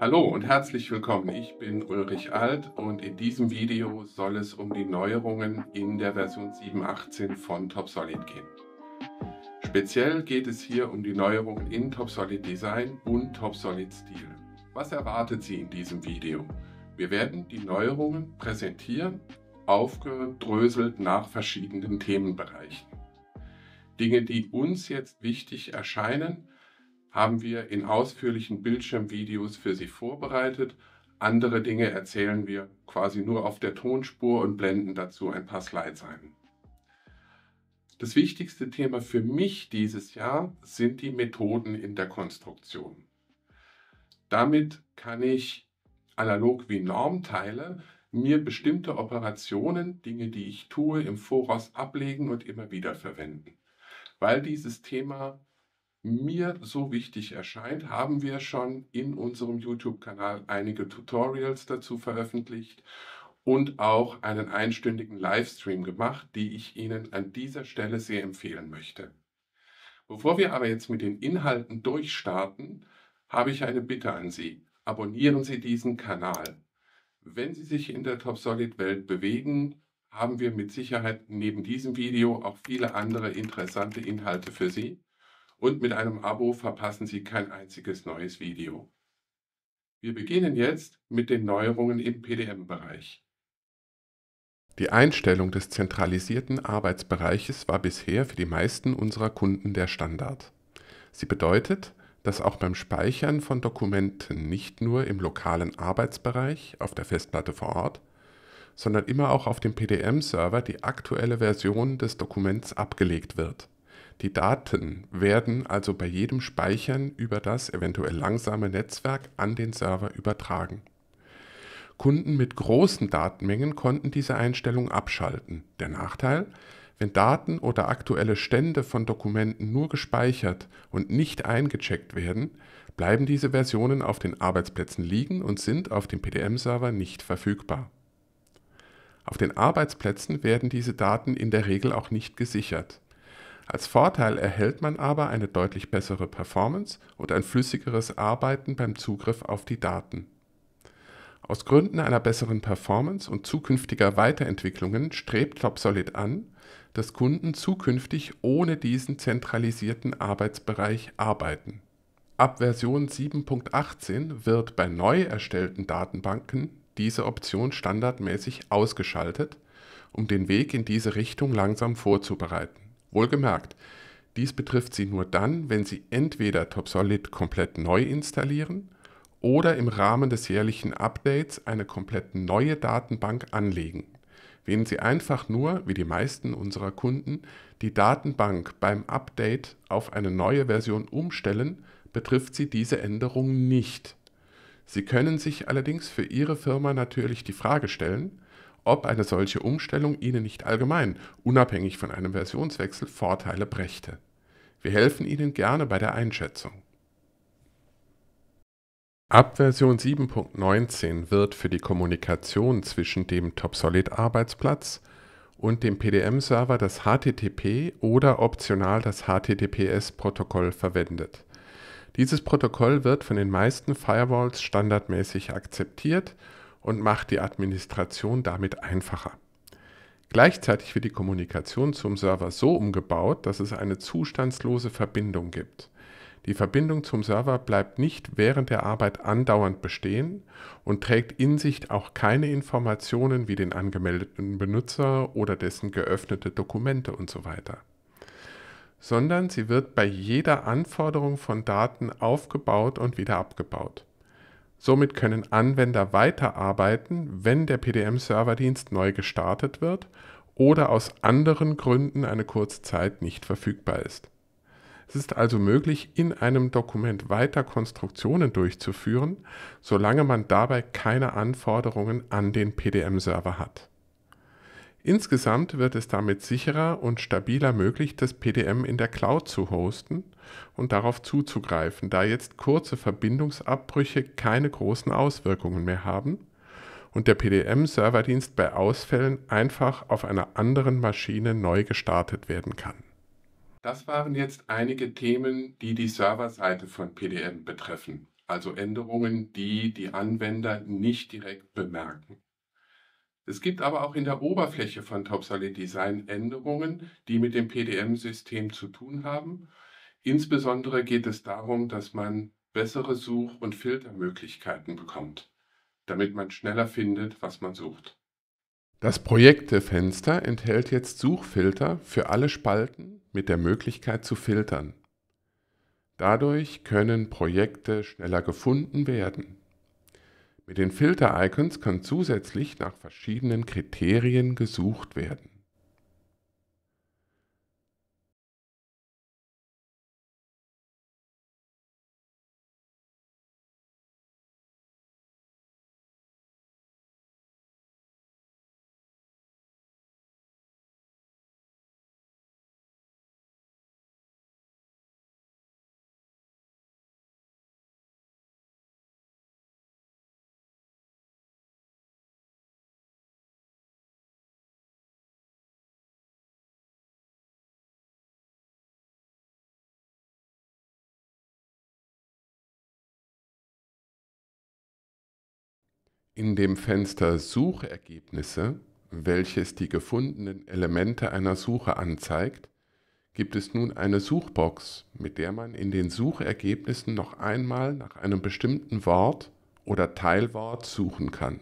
Hallo und herzlich willkommen. Ich bin Ulrich Alt und in diesem Video soll es um die Neuerungen in der Version 7.18 von TopSolid gehen. Speziell geht es hier um die Neuerungen in TopSolid Design und TopSolid Stil. Was erwartet Sie in diesem Video? Wir werden die Neuerungen präsentieren, aufgedröselt nach verschiedenen Themenbereichen. Dinge, die uns jetzt wichtig erscheinen, haben wir in ausführlichen Bildschirmvideos für Sie vorbereitet. Andere Dinge erzählen wir quasi nur auf der Tonspur und blenden dazu ein paar Slides ein. Das wichtigste Thema für mich dieses Jahr sind die Methoden in der Konstruktion. Damit kann ich analog wie Normteile mir bestimmte Operationen, Dinge, die ich tue, im Voraus ablegen und immer wieder verwenden. Weil dieses Thema mir so wichtig erscheint, haben wir schon in unserem YouTube-Kanal einige Tutorials dazu veröffentlicht und auch einen einstündigen Livestream gemacht, die ich Ihnen an dieser Stelle sehr empfehlen möchte. Bevor wir aber jetzt mit den Inhalten durchstarten, habe ich eine Bitte an Sie. Abonnieren Sie diesen Kanal. Wenn Sie sich in der TopSolid-Welt bewegen, haben wir mit Sicherheit neben diesem Video auch viele andere interessante Inhalte für Sie und mit einem Abo verpassen Sie kein einziges neues Video. Wir beginnen jetzt mit den Neuerungen im PDM-Bereich. Die Einstellung des zentralisierten Arbeitsbereiches war bisher für die meisten unserer Kunden der Standard. Sie bedeutet, dass auch beim Speichern von Dokumenten nicht nur im lokalen Arbeitsbereich auf der Festplatte vor Ort, sondern immer auch auf dem PDM-Server die aktuelle Version des Dokuments abgelegt wird. Die Daten werden also bei jedem Speichern über das eventuell langsame Netzwerk an den Server übertragen. Kunden mit großen Datenmengen konnten diese Einstellung abschalten. Der Nachteil, wenn Daten oder aktuelle Stände von Dokumenten nur gespeichert und nicht eingecheckt werden, bleiben diese Versionen auf den Arbeitsplätzen liegen und sind auf dem PDM-Server nicht verfügbar. Auf den Arbeitsplätzen werden diese Daten in der Regel auch nicht gesichert. Als Vorteil erhält man aber eine deutlich bessere Performance und ein flüssigeres Arbeiten beim Zugriff auf die Daten. Aus Gründen einer besseren Performance und zukünftiger Weiterentwicklungen strebt TopSolid an, dass Kunden zukünftig ohne diesen zentralisierten Arbeitsbereich arbeiten. Ab Version 7.18 wird bei neu erstellten Datenbanken diese Option standardmäßig ausgeschaltet, um den Weg in diese Richtung langsam vorzubereiten. Wohlgemerkt, dies betrifft Sie nur dann, wenn Sie entweder TopSolid komplett neu installieren oder im Rahmen des jährlichen Updates eine komplett neue Datenbank anlegen. Wählen Sie einfach nur, wie die meisten unserer Kunden, die Datenbank beim Update auf eine neue Version umstellen, betrifft Sie diese Änderung nicht. Sie können sich allerdings für Ihre Firma natürlich die Frage stellen, ob eine solche Umstellung Ihnen nicht allgemein, unabhängig von einem Versionswechsel, Vorteile brächte. Wir helfen Ihnen gerne bei der Einschätzung. Ab Version 7.19 wird für die Kommunikation zwischen dem TopSolid-Arbeitsplatz und dem PDM-Server das HTTP oder optional das HTTPS-Protokoll verwendet. Dieses Protokoll wird von den meisten Firewalls standardmäßig akzeptiert und macht die Administration damit einfacher. Gleichzeitig wird die Kommunikation zum Server so umgebaut, dass es eine zustandslose Verbindung gibt. Die Verbindung zum Server bleibt nicht während der Arbeit andauernd bestehen und trägt in sich auch keine Informationen wie den angemeldeten Benutzer oder dessen geöffnete Dokumente usw. So sondern sie wird bei jeder Anforderung von Daten aufgebaut und wieder abgebaut. Somit können Anwender weiterarbeiten, wenn der PDM-Serverdienst neu gestartet wird oder aus anderen Gründen eine kurze Zeit nicht verfügbar ist. Es ist also möglich, in einem Dokument weiter Konstruktionen durchzuführen, solange man dabei keine Anforderungen an den PDM-Server hat. Insgesamt wird es damit sicherer und stabiler möglich, das PDM in der Cloud zu hosten und darauf zuzugreifen, da jetzt kurze Verbindungsabbrüche keine großen Auswirkungen mehr haben und der PDM-Serverdienst bei Ausfällen einfach auf einer anderen Maschine neu gestartet werden kann. Das waren jetzt einige Themen, die die Serverseite von PDM betreffen. also Änderungen, die die Anwender nicht direkt bemerken. Es gibt aber auch in der Oberfläche von Top-Solid Design Änderungen, die mit dem PDM-System zu tun haben. Insbesondere geht es darum, dass man bessere Such- und Filtermöglichkeiten bekommt, damit man schneller findet, was man sucht. Das Projektefenster enthält jetzt Suchfilter für alle Spalten mit der Möglichkeit zu filtern. Dadurch können Projekte schneller gefunden werden. Mit den Filter-Icons kann zusätzlich nach verschiedenen Kriterien gesucht werden. In dem Fenster Suchergebnisse, welches die gefundenen Elemente einer Suche anzeigt, gibt es nun eine Suchbox, mit der man in den Suchergebnissen noch einmal nach einem bestimmten Wort oder Teilwort suchen kann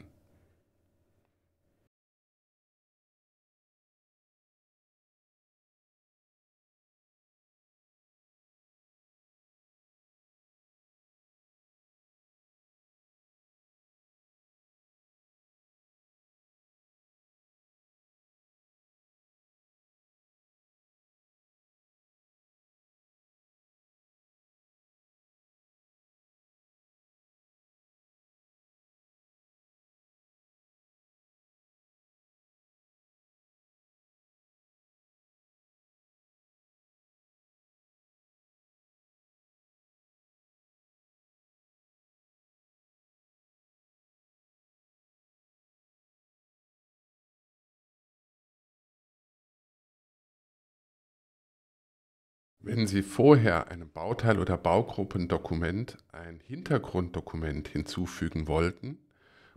Wenn Sie vorher einem Bauteil oder Baugruppendokument ein Hintergrunddokument hinzufügen wollten,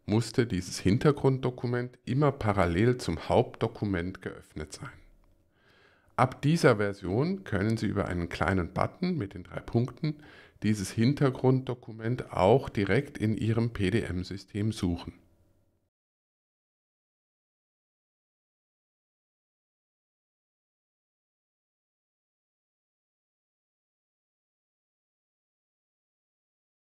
musste dieses Hintergrunddokument immer parallel zum Hauptdokument geöffnet sein. Ab dieser Version können Sie über einen kleinen Button mit den drei Punkten dieses Hintergrunddokument auch direkt in Ihrem PDM-System suchen.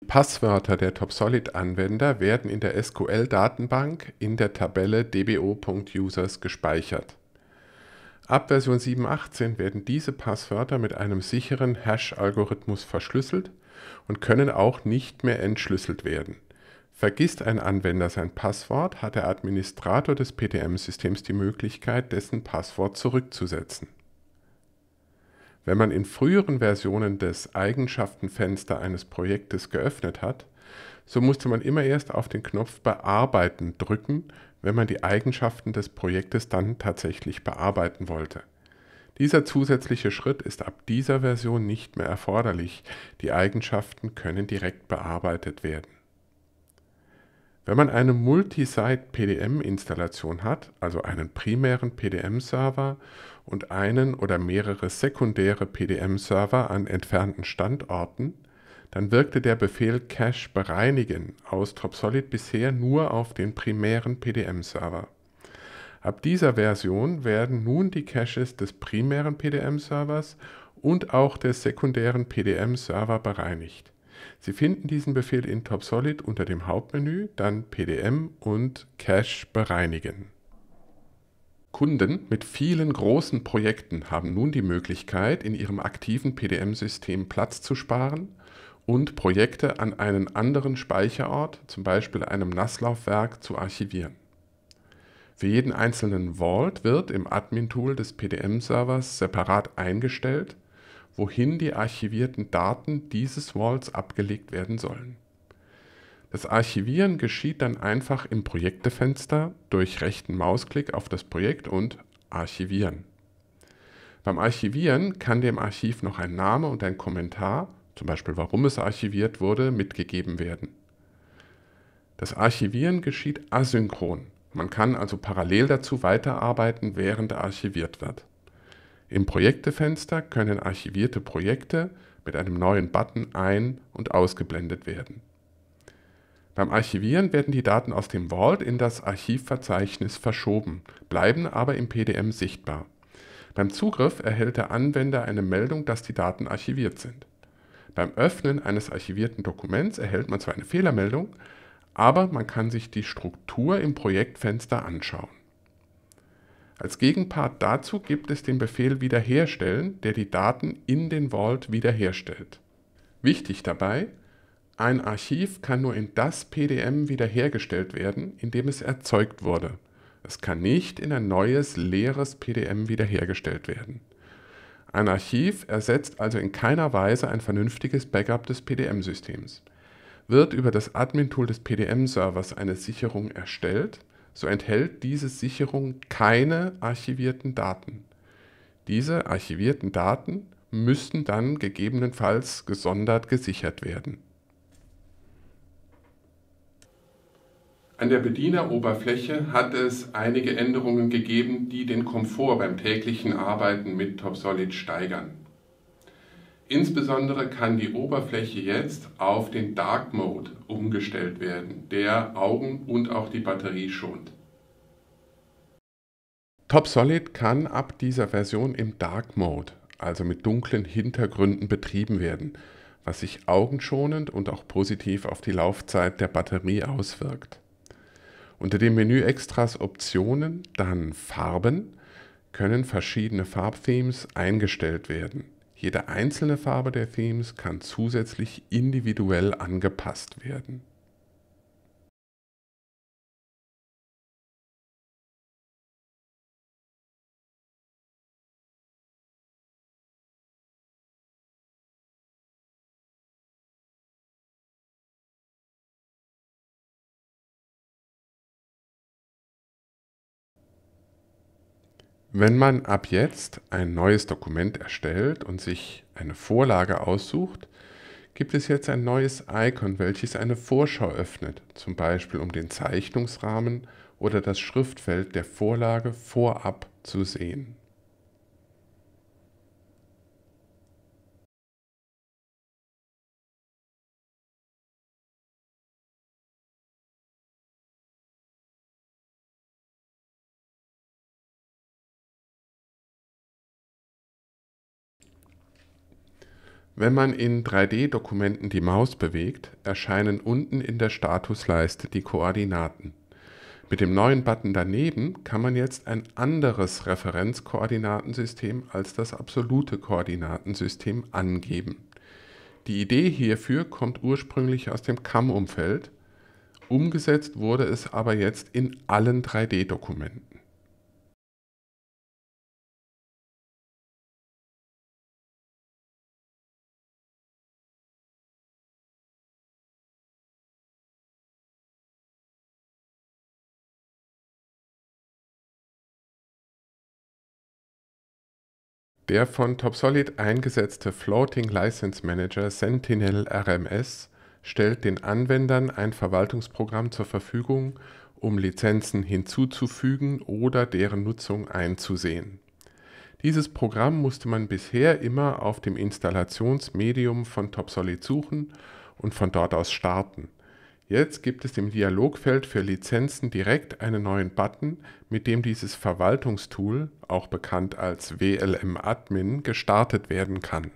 Passwörter der TopSolid-Anwender werden in der SQL-Datenbank in der Tabelle dbo.users gespeichert. Ab Version 7.18 werden diese Passwörter mit einem sicheren Hash-Algorithmus verschlüsselt und können auch nicht mehr entschlüsselt werden. Vergisst ein Anwender sein Passwort, hat der Administrator des PTM-Systems die Möglichkeit, dessen Passwort zurückzusetzen wenn man in früheren Versionen des Eigenschaftenfenster eines Projektes geöffnet hat, so musste man immer erst auf den Knopf Bearbeiten drücken, wenn man die Eigenschaften des Projektes dann tatsächlich bearbeiten wollte. Dieser zusätzliche Schritt ist ab dieser Version nicht mehr erforderlich, die Eigenschaften können direkt bearbeitet werden. Wenn man eine Multi-Site-PDM-Installation hat, also einen primären PDM-Server und einen oder mehrere sekundäre PDM-Server an entfernten Standorten, dann wirkte der Befehl Cache bereinigen aus TopSolid bisher nur auf den primären PDM-Server. Ab dieser Version werden nun die Caches des primären PDM-Servers und auch des sekundären PDM-Server bereinigt. Sie finden diesen Befehl in TopSolid unter dem Hauptmenü, dann PDM und Cache bereinigen. Kunden mit vielen großen Projekten haben nun die Möglichkeit, in ihrem aktiven PDM-System Platz zu sparen und Projekte an einen anderen Speicherort, zum Beispiel einem Nasslaufwerk, zu archivieren. Für jeden einzelnen Vault wird im Admin-Tool des PDM-Servers separat eingestellt, wohin die archivierten Daten dieses Vaults abgelegt werden sollen. Das Archivieren geschieht dann einfach im Projektefenster durch rechten Mausklick auf das Projekt und Archivieren. Beim Archivieren kann dem Archiv noch ein Name und ein Kommentar zum Beispiel warum es archiviert wurde, mitgegeben werden. Das Archivieren geschieht asynchron. Man kann also parallel dazu weiterarbeiten, während archiviert wird. Im Projektefenster können archivierte Projekte mit einem neuen Button ein- und ausgeblendet werden. Beim Archivieren werden die Daten aus dem Vault in das Archivverzeichnis verschoben, bleiben aber im PDM sichtbar. Beim Zugriff erhält der Anwender eine Meldung, dass die Daten archiviert sind. Beim Öffnen eines archivierten Dokuments erhält man zwar eine Fehlermeldung, aber man kann sich die Struktur im Projektfenster anschauen. Als Gegenpart dazu gibt es den Befehl wiederherstellen, der die Daten in den Vault wiederherstellt. Wichtig dabei, ein Archiv kann nur in das PDM wiederhergestellt werden, in dem es erzeugt wurde. Es kann nicht in ein neues, leeres PDM wiederhergestellt werden. Ein Archiv ersetzt also in keiner Weise ein vernünftiges Backup des PDM-Systems. Wird über das Admin-Tool des PDM-Servers eine Sicherung erstellt, so enthält diese Sicherung keine archivierten Daten. Diese archivierten Daten müssten dann gegebenenfalls gesondert gesichert werden. An der Bedieneroberfläche hat es einige Änderungen gegeben, die den Komfort beim täglichen Arbeiten mit TopSolid steigern. Insbesondere kann die Oberfläche jetzt auf den Dark Mode umgestellt werden, der Augen und auch die Batterie schont. TopSolid kann ab dieser Version im Dark Mode, also mit dunklen Hintergründen, betrieben werden, was sich augenschonend und auch positiv auf die Laufzeit der Batterie auswirkt. Unter dem Menü Extras Optionen, dann Farben, können verschiedene Farbthemes eingestellt werden. Jede einzelne Farbe der Themes kann zusätzlich individuell angepasst werden. Wenn man ab jetzt ein neues Dokument erstellt und sich eine Vorlage aussucht, gibt es jetzt ein neues Icon, welches eine Vorschau öffnet, zum Beispiel um den Zeichnungsrahmen oder das Schriftfeld der Vorlage vorab zu sehen. Wenn man in 3D-Dokumenten die Maus bewegt, erscheinen unten in der Statusleiste die Koordinaten. Mit dem neuen Button daneben kann man jetzt ein anderes Referenzkoordinatensystem als das absolute Koordinatensystem angeben. Die Idee hierfür kommt ursprünglich aus dem CAM-Umfeld, umgesetzt wurde es aber jetzt in allen 3D-Dokumenten. Der von TopSolid eingesetzte Floating License Manager Sentinel RMS stellt den Anwendern ein Verwaltungsprogramm zur Verfügung, um Lizenzen hinzuzufügen oder deren Nutzung einzusehen. Dieses Programm musste man bisher immer auf dem Installationsmedium von TopSolid suchen und von dort aus starten Jetzt gibt es im Dialogfeld für Lizenzen direkt einen neuen Button, mit dem dieses Verwaltungstool, auch bekannt als WLM-Admin, gestartet werden kann.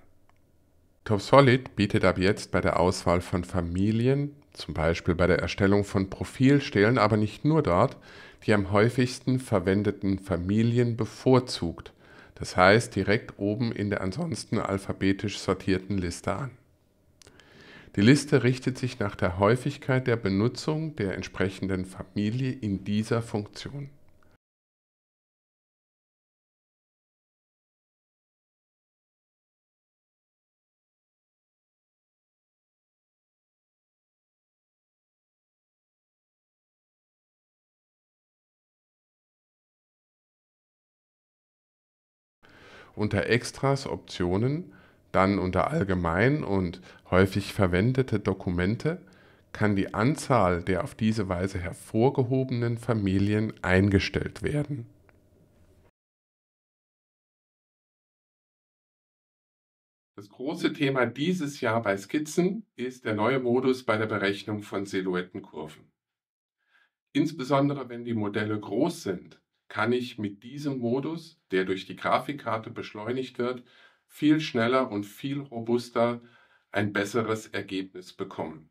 TopSolid bietet ab jetzt bei der Auswahl von Familien, zum Beispiel bei der Erstellung von Profilstellen, aber nicht nur dort, die am häufigsten verwendeten Familien bevorzugt, das heißt direkt oben in der ansonsten alphabetisch sortierten Liste an die Liste richtet sich nach der Häufigkeit der Benutzung der entsprechenden Familie in dieser Funktion. Unter Extras Optionen dann unter Allgemein und häufig verwendete Dokumente kann die Anzahl der auf diese Weise hervorgehobenen Familien eingestellt werden. Das große Thema dieses Jahr bei Skizzen ist der neue Modus bei der Berechnung von Silhouettenkurven. Insbesondere wenn die Modelle groß sind, kann ich mit diesem Modus, der durch die Grafikkarte beschleunigt wird, viel schneller und viel robuster ein besseres Ergebnis bekommen.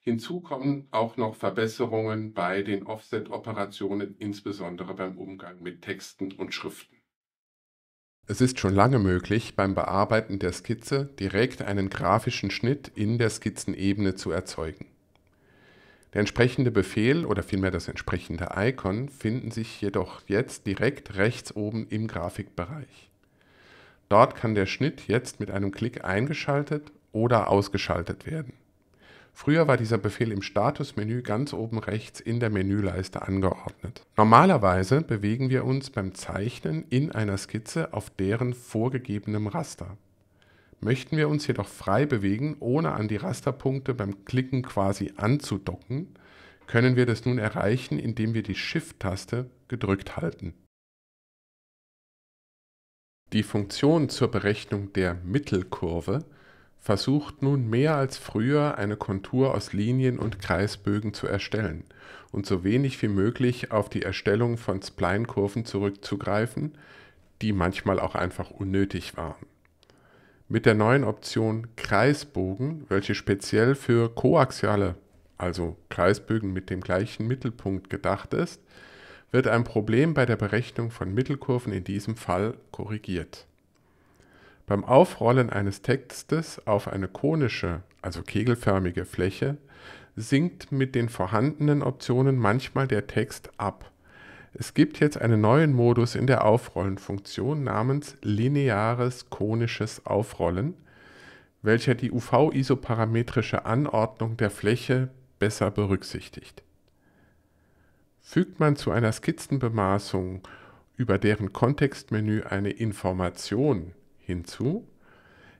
Hinzu kommen auch noch Verbesserungen bei den Offset-Operationen, insbesondere beim Umgang mit Texten und Schriften. Es ist schon lange möglich, beim Bearbeiten der Skizze direkt einen grafischen Schnitt in der Skizzenebene zu erzeugen. Der entsprechende Befehl oder vielmehr das entsprechende Icon finden sich jedoch jetzt direkt rechts oben im Grafikbereich. Dort kann der Schnitt jetzt mit einem Klick eingeschaltet oder ausgeschaltet werden. Früher war dieser Befehl im Statusmenü ganz oben rechts in der Menüleiste angeordnet. Normalerweise bewegen wir uns beim Zeichnen in einer Skizze auf deren vorgegebenem Raster. Möchten wir uns jedoch frei bewegen, ohne an die Rasterpunkte beim Klicken quasi anzudocken, können wir das nun erreichen, indem wir die Shift-Taste gedrückt halten. Die Funktion zur Berechnung der Mittelkurve versucht nun mehr als früher eine Kontur aus Linien und Kreisbögen zu erstellen und so wenig wie möglich auf die Erstellung von Spline-Kurven zurückzugreifen, die manchmal auch einfach unnötig waren. Mit der neuen Option Kreisbogen, welche speziell für koaxiale, also Kreisbögen mit dem gleichen Mittelpunkt gedacht ist, wird ein Problem bei der Berechnung von Mittelkurven in diesem Fall korrigiert. Beim Aufrollen eines Textes auf eine konische, also kegelförmige Fläche sinkt mit den vorhandenen Optionen manchmal der Text ab. Es gibt jetzt einen neuen Modus in der Aufrollenfunktion namens lineares konisches Aufrollen, welcher die UV-isoparametrische Anordnung der Fläche besser berücksichtigt. Fügt man zu einer Skizzenbemaßung über deren Kontextmenü eine Information hinzu,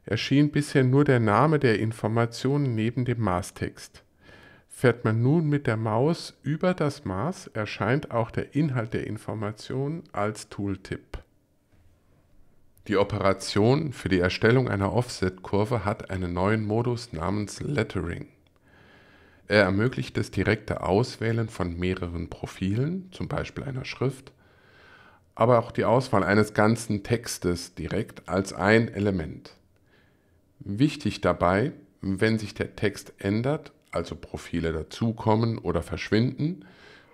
erschien bisher nur der Name der Information neben dem Maßtext. Fährt man nun mit der Maus über das Maß, erscheint auch der Inhalt der Information als Tooltip. Die Operation für die Erstellung einer Offset-Kurve hat einen neuen Modus namens Lettering. Er ermöglicht das direkte Auswählen von mehreren Profilen, zum Beispiel einer Schrift, aber auch die Auswahl eines ganzen Textes direkt als ein Element. Wichtig dabei, wenn sich der Text ändert, also Profile dazukommen oder verschwinden,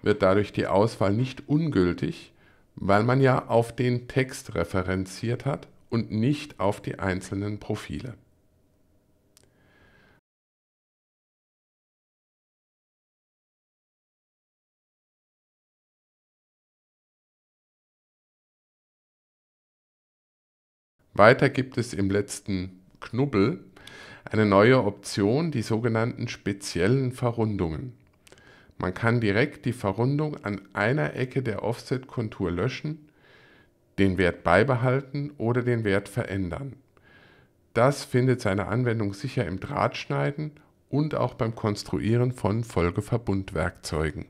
wird dadurch die Auswahl nicht ungültig, weil man ja auf den Text referenziert hat und nicht auf die einzelnen Profile. Weiter gibt es im letzten Knubbel eine neue Option, die sogenannten speziellen Verrundungen. Man kann direkt die Verrundung an einer Ecke der Offset-Kontur löschen, den Wert beibehalten oder den Wert verändern. Das findet seine Anwendung sicher im Drahtschneiden und auch beim Konstruieren von Folgeverbundwerkzeugen.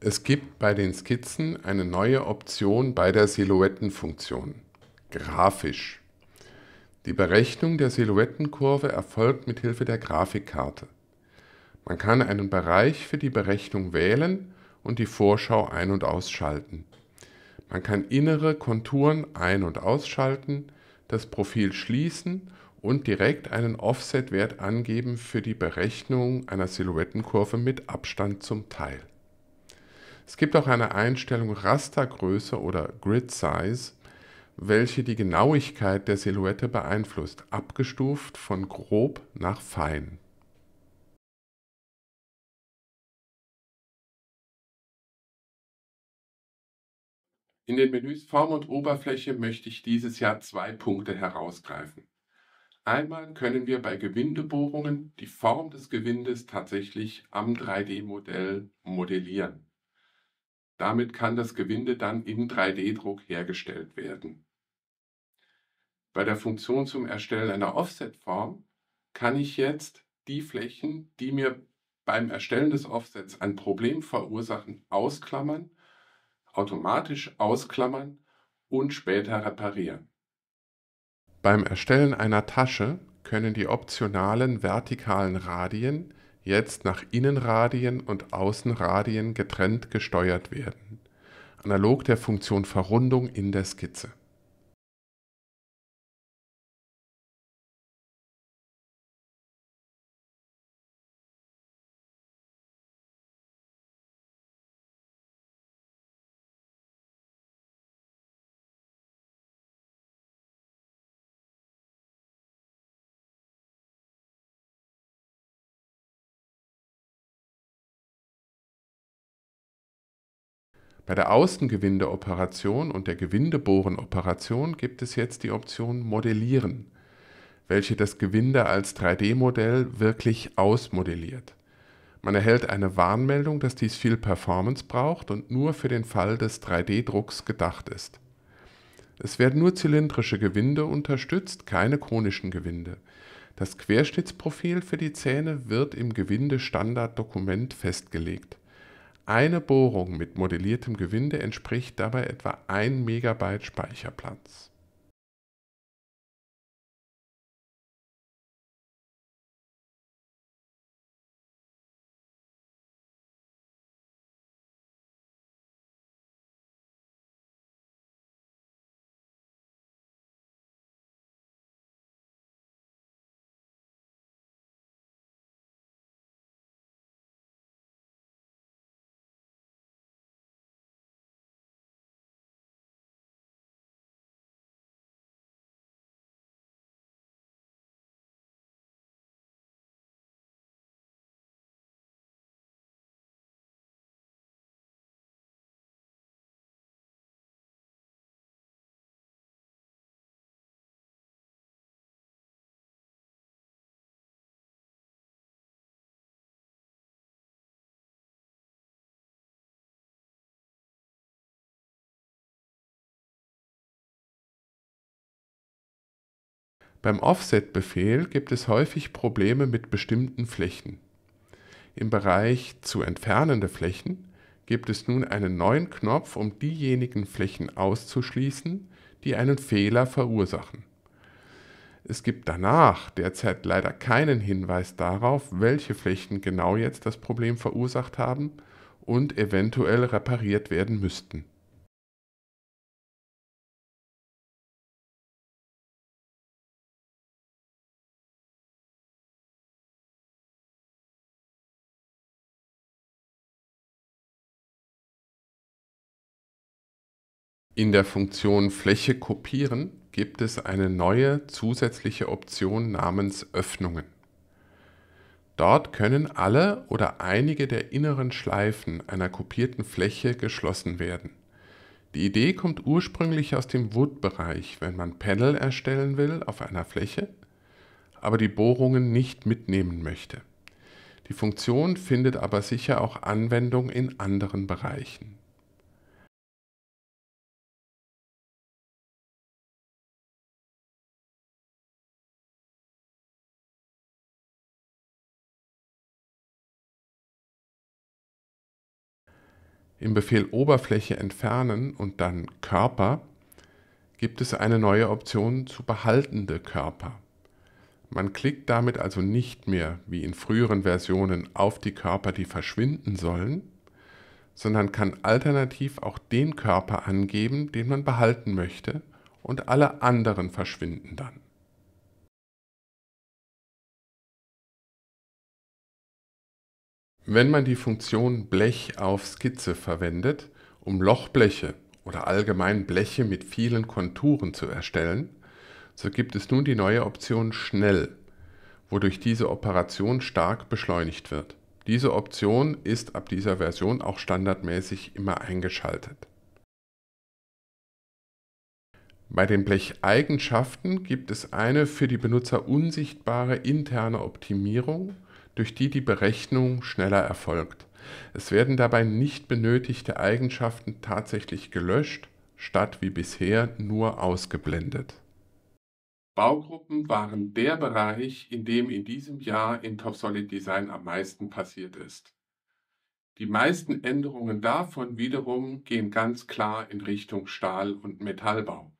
Es gibt bei den Skizzen eine neue Option bei der Silhouettenfunktion Grafisch. Die Berechnung der Silhouettenkurve erfolgt mit Hilfe der Grafikkarte. Man kann einen Bereich für die Berechnung wählen und die Vorschau ein- und ausschalten. Man kann innere Konturen ein- und ausschalten, das Profil schließen und direkt einen Offset-Wert angeben für die Berechnung einer Silhouettenkurve mit Abstand zum Teil Es gibt auch eine Einstellung Rastergröße oder Grid Size, welche die Genauigkeit der Silhouette beeinflusst, abgestuft von grob nach fein. In den Menüs Form und Oberfläche möchte ich dieses Jahr zwei Punkte herausgreifen. Einmal können wir bei Gewindebohrungen die Form des Gewindes tatsächlich am 3D-Modell modellieren. Damit kann das Gewinde dann im 3D-Druck hergestellt werden. Bei der Funktion zum Erstellen einer Offset-Form kann ich jetzt die Flächen, die mir beim Erstellen des Offsets ein Problem verursachen, ausklammern, automatisch ausklammern und später reparieren. Beim Erstellen einer Tasche können die optionalen vertikalen Radien jetzt nach Innenradien und Außenradien getrennt gesteuert werden, analog der Funktion Verrundung in der Skizze. Bei der Außengewindeoperation und der Gewindebohrenoperation gibt es jetzt die Option Modellieren, welche das Gewinde als 3D-Modell wirklich ausmodelliert. Man erhält eine Warnmeldung, dass dies viel Performance braucht und nur für den Fall des 3D-Drucks gedacht ist. Es werden nur zylindrische Gewinde unterstützt, keine konischen Gewinde. Das Querschnittsprofil für die Zähne wird im Gewindestandarddokument festgelegt eine Bohrung mit modelliertem Gewinde entspricht dabei etwa 1 MB Speicherplatz. Beim Offset-Befehl gibt es häufig Probleme mit bestimmten Flächen. Im Bereich Zu entfernende Flächen gibt es nun einen neuen Knopf, um diejenigen Flächen auszuschließen, die einen Fehler verursachen. Es gibt danach derzeit leider keinen Hinweis darauf, welche Flächen genau jetzt das Problem verursacht haben und eventuell repariert werden müssten In der Funktion Fläche kopieren gibt es eine neue zusätzliche Option namens Öffnungen. Dort können alle oder einige der inneren Schleifen einer kopierten Fläche geschlossen werden. Die Idee kommt ursprünglich aus dem Wood-Bereich, wenn man Panel erstellen will auf einer Fläche, aber die Bohrungen nicht mitnehmen möchte. Die Funktion findet aber sicher auch Anwendung in anderen Bereichen. Im Befehl Oberfläche entfernen und dann Körper gibt es eine neue Option zu behaltende Körper. Man klickt damit also nicht mehr wie in früheren Versionen auf die Körper, die verschwinden sollen, sondern kann alternativ auch den Körper angeben, den man behalten möchte, und alle anderen verschwinden dann. Wenn man die Funktion Blech auf Skizze verwendet, um Lochbleche oder allgemein Bleche mit vielen Konturen zu erstellen, so gibt es nun die neue Option Schnell, wodurch diese Operation stark beschleunigt wird. Diese Option ist ab dieser Version auch standardmäßig immer eingeschaltet. Bei den Blecheigenschaften gibt es eine für die Benutzer unsichtbare interne Optimierung, durch die die Berechnung schneller erfolgt. Es werden dabei nicht benötigte Eigenschaften tatsächlich gelöscht, statt wie bisher nur ausgeblendet. Baugruppen waren der Bereich, in dem in diesem Jahr in TopSolid Design am meisten passiert ist. Die meisten Änderungen davon wiederum gehen ganz klar in Richtung Stahl- und Metallbau.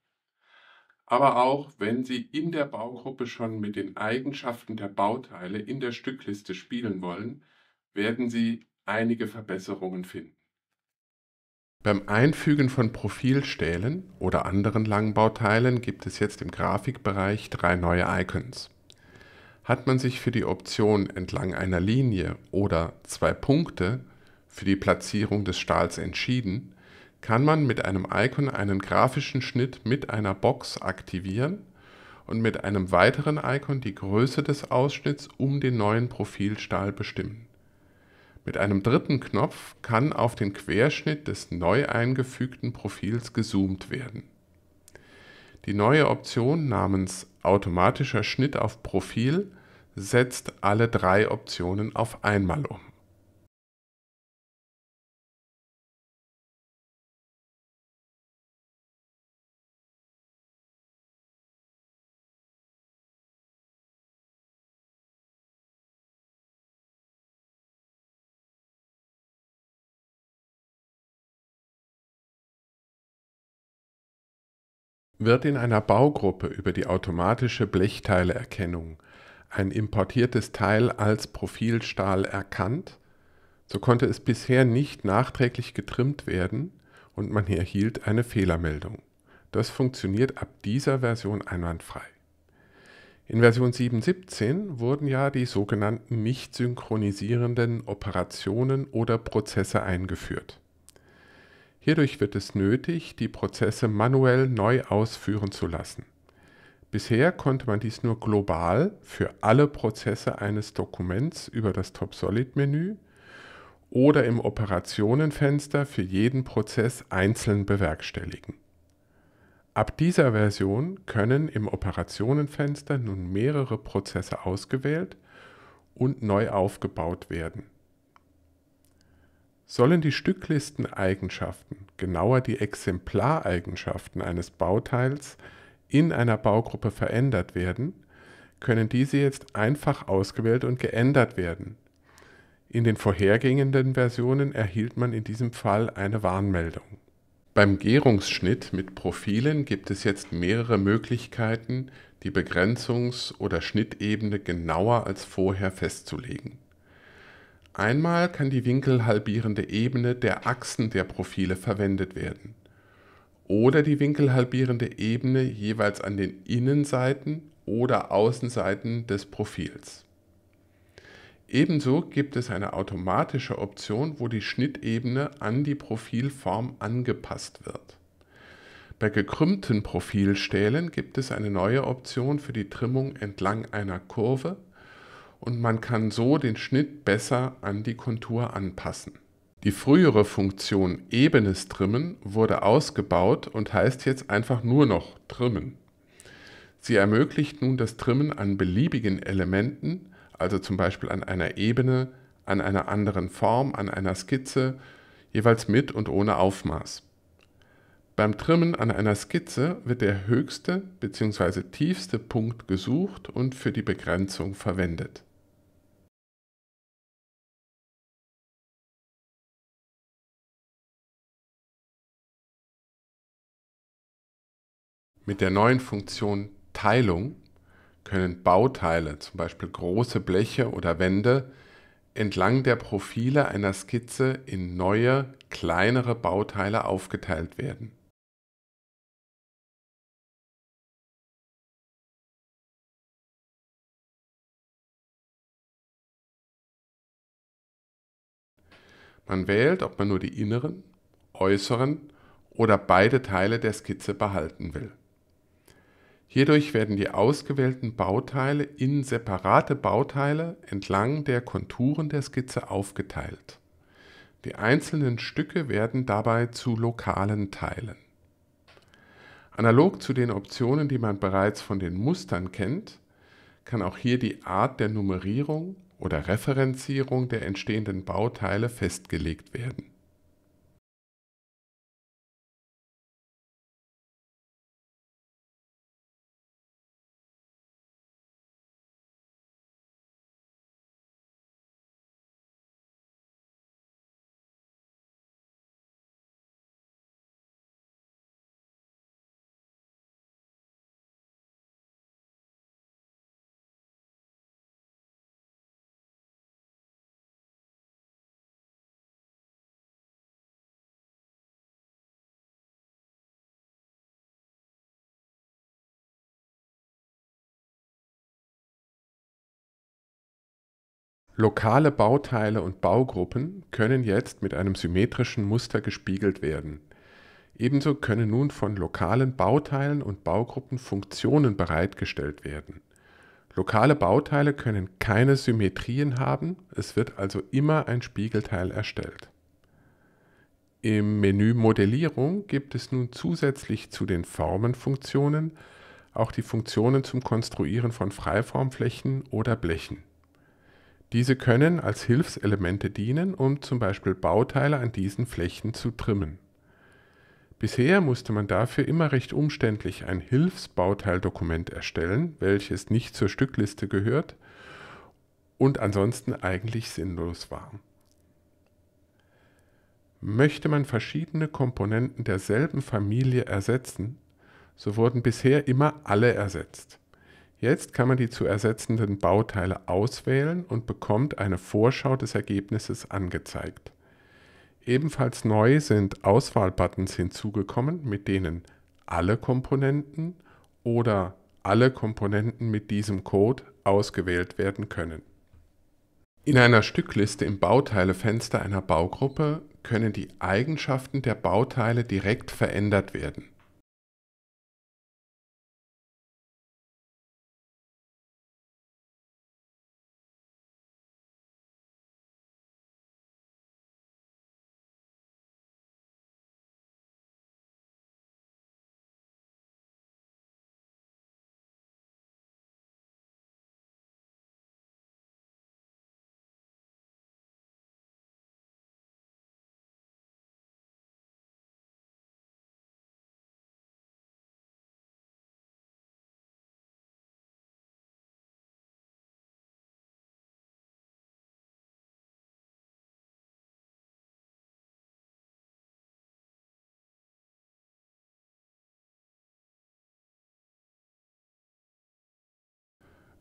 Aber auch wenn Sie in der Baugruppe schon mit den Eigenschaften der Bauteile in der Stückliste spielen wollen, werden Sie einige Verbesserungen finden. Beim Einfügen von Profilstählen oder anderen Langbauteilen gibt es jetzt im Grafikbereich drei neue Icons. Hat man sich für die Option entlang einer Linie oder zwei Punkte für die Platzierung des Stahls entschieden, kann man mit einem Icon einen grafischen Schnitt mit einer Box aktivieren und mit einem weiteren Icon die Größe des Ausschnitts um den neuen Profilstahl bestimmen. Mit einem dritten Knopf kann auf den Querschnitt des neu eingefügten Profils gezoomt werden. Die neue Option namens Automatischer Schnitt auf Profil setzt alle drei Optionen auf einmal um Wird in einer Baugruppe über die automatische Blechteileerkennung ein importiertes Teil als Profilstahl erkannt, so konnte es bisher nicht nachträglich getrimmt werden und man erhielt eine Fehlermeldung. Das funktioniert ab dieser Version einwandfrei. In Version 7.17 wurden ja die sogenannten nicht synchronisierenden Operationen oder Prozesse eingeführt Hierdurch wird es nötig, die Prozesse manuell neu ausführen zu lassen. Bisher konnte man dies nur global für alle Prozesse eines Dokuments über das TopSolid-Menü oder im Operationenfenster für jeden Prozess einzeln bewerkstelligen. Ab dieser Version können im Operationenfenster nun mehrere Prozesse ausgewählt und neu aufgebaut werden Sollen die Stücklisteneigenschaften, genauer die Exemplareigenschaften eines Bauteils in einer Baugruppe verändert werden, können diese jetzt einfach ausgewählt und geändert werden. In den vorhergehenden Versionen erhielt man in diesem Fall eine Warnmeldung. Beim Gärungsschnitt mit Profilen gibt es jetzt mehrere Möglichkeiten, die Begrenzungs- oder Schnittebene genauer als vorher festzulegen Einmal kann die winkelhalbierende Ebene der Achsen der Profile verwendet werden oder die winkelhalbierende Ebene jeweils an den Innenseiten oder Außenseiten des Profils. Ebenso gibt es eine automatische Option, wo die Schnittebene an die Profilform angepasst wird. Bei gekrümmten Profilstählen gibt es eine neue Option für die Trimmung entlang einer Kurve und man kann so den Schnitt besser an die Kontur anpassen. Die frühere Funktion Ebenes Trimmen wurde ausgebaut und heißt jetzt einfach nur noch Trimmen. Sie ermöglicht nun das Trimmen an beliebigen Elementen, also zum Beispiel an einer Ebene, an einer anderen Form, an einer Skizze, jeweils mit und ohne Aufmaß. Beim Trimmen an einer Skizze wird der höchste bzw. tiefste Punkt gesucht und für die Begrenzung verwendet. Mit der neuen Funktion Teilung können Bauteile, zum Beispiel große Bleche oder Wände, entlang der Profile einer Skizze in neue, kleinere Bauteile aufgeteilt werden Man wählt, ob man nur die inneren, äußeren oder beide Teile der Skizze behalten will. Hierdurch werden die ausgewählten Bauteile in separate Bauteile entlang der Konturen der Skizze aufgeteilt. Die einzelnen Stücke werden dabei zu lokalen Teilen. Analog zu den Optionen, die man bereits von den Mustern kennt, kann auch hier die Art der Nummerierung oder Referenzierung der entstehenden Bauteile festgelegt werden. Lokale Bauteile und Baugruppen können jetzt mit einem symmetrischen Muster gespiegelt werden. Ebenso können nun von lokalen Bauteilen und Baugruppen Funktionen bereitgestellt werden. Lokale Bauteile können keine Symmetrien haben, es wird also immer ein Spiegelteil erstellt. Im Menü Modellierung gibt es nun zusätzlich zu den Formenfunktionen auch die Funktionen zum Konstruieren von Freiformflächen oder Blechen diese können als Hilfselemente dienen, um zum Beispiel Bauteile an diesen Flächen zu trimmen. Bisher musste man dafür immer recht umständlich ein Hilfsbauteildokument erstellen, welches nicht zur Stückliste gehört und ansonsten eigentlich sinnlos war. Möchte man verschiedene Komponenten derselben Familie ersetzen, so wurden bisher immer alle ersetzt. Jetzt kann man die zu ersetzenden Bauteile auswählen und bekommt eine Vorschau des Ergebnisses angezeigt. Ebenfalls neu sind Auswahlbuttons hinzugekommen, mit denen alle Komponenten oder alle Komponenten mit diesem Code ausgewählt werden können. In einer Stückliste im Bauteilefenster einer Baugruppe können die Eigenschaften der Bauteile direkt verändert werden.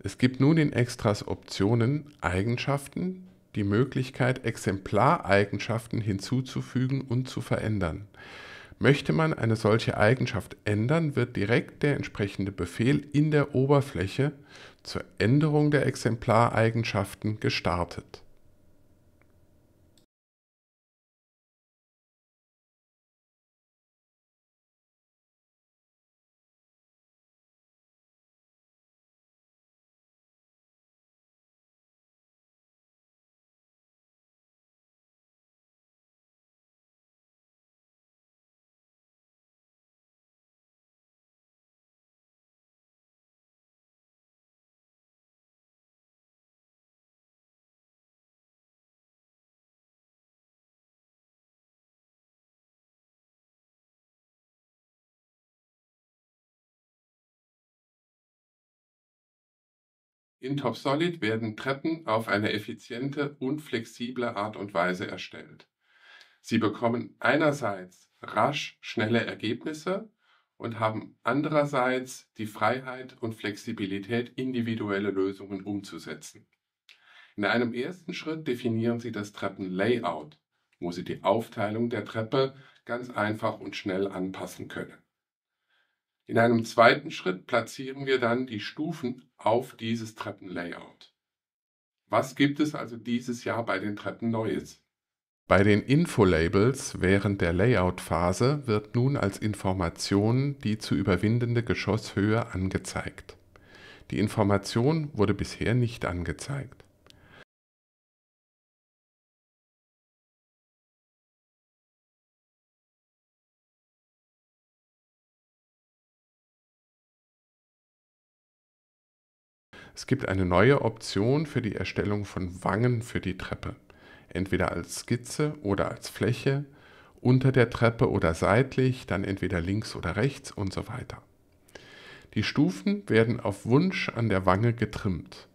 Es gibt nun in Extras Optionen Eigenschaften, die Möglichkeit, Exemplareigenschaften hinzuzufügen und zu verändern. Möchte man eine solche Eigenschaft ändern, wird direkt der entsprechende Befehl in der Oberfläche zur Änderung der Exemplareigenschaften gestartet In TopSolid werden Treppen auf eine effiziente und flexible Art und Weise erstellt. Sie bekommen einerseits rasch schnelle Ergebnisse und haben andererseits die Freiheit und Flexibilität, individuelle Lösungen umzusetzen. In einem ersten Schritt definieren Sie das Treppenlayout, wo Sie die Aufteilung der Treppe ganz einfach und schnell anpassen können. In einem zweiten Schritt platzieren wir dann die Stufen auf dieses Treppenlayout. Was gibt es also dieses Jahr bei den Treppen Neues? Bei den Infolabels während der Layout-Phase wird nun als Information die zu überwindende Geschosshöhe angezeigt. Die Information wurde bisher nicht angezeigt. Es gibt eine neue Option für die Erstellung von Wangen für die Treppe, entweder als Skizze oder als Fläche, unter der Treppe oder seitlich, dann entweder links oder rechts und so weiter. Die Stufen werden auf Wunsch an der Wange getrimmt.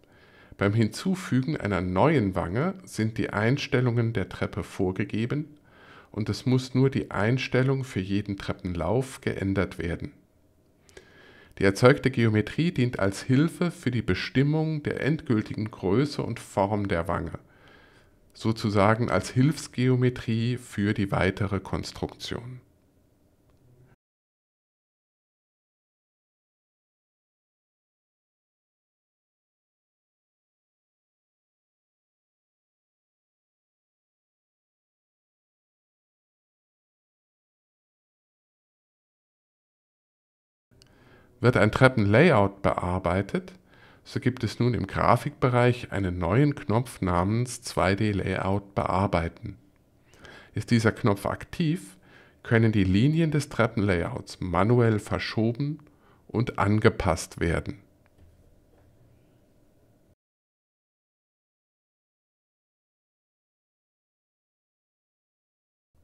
Beim Hinzufügen einer neuen Wange sind die Einstellungen der Treppe vorgegeben und es muss nur die Einstellung für jeden Treppenlauf geändert werden die erzeugte Geometrie dient als Hilfe für die Bestimmung der endgültigen Größe und Form der Wange, sozusagen als Hilfsgeometrie für die weitere Konstruktion Wird ein Treppenlayout bearbeitet, so gibt es nun im Grafikbereich einen neuen Knopf namens 2D-Layout bearbeiten. Ist dieser Knopf aktiv, können die Linien des Treppenlayouts manuell verschoben und angepasst werden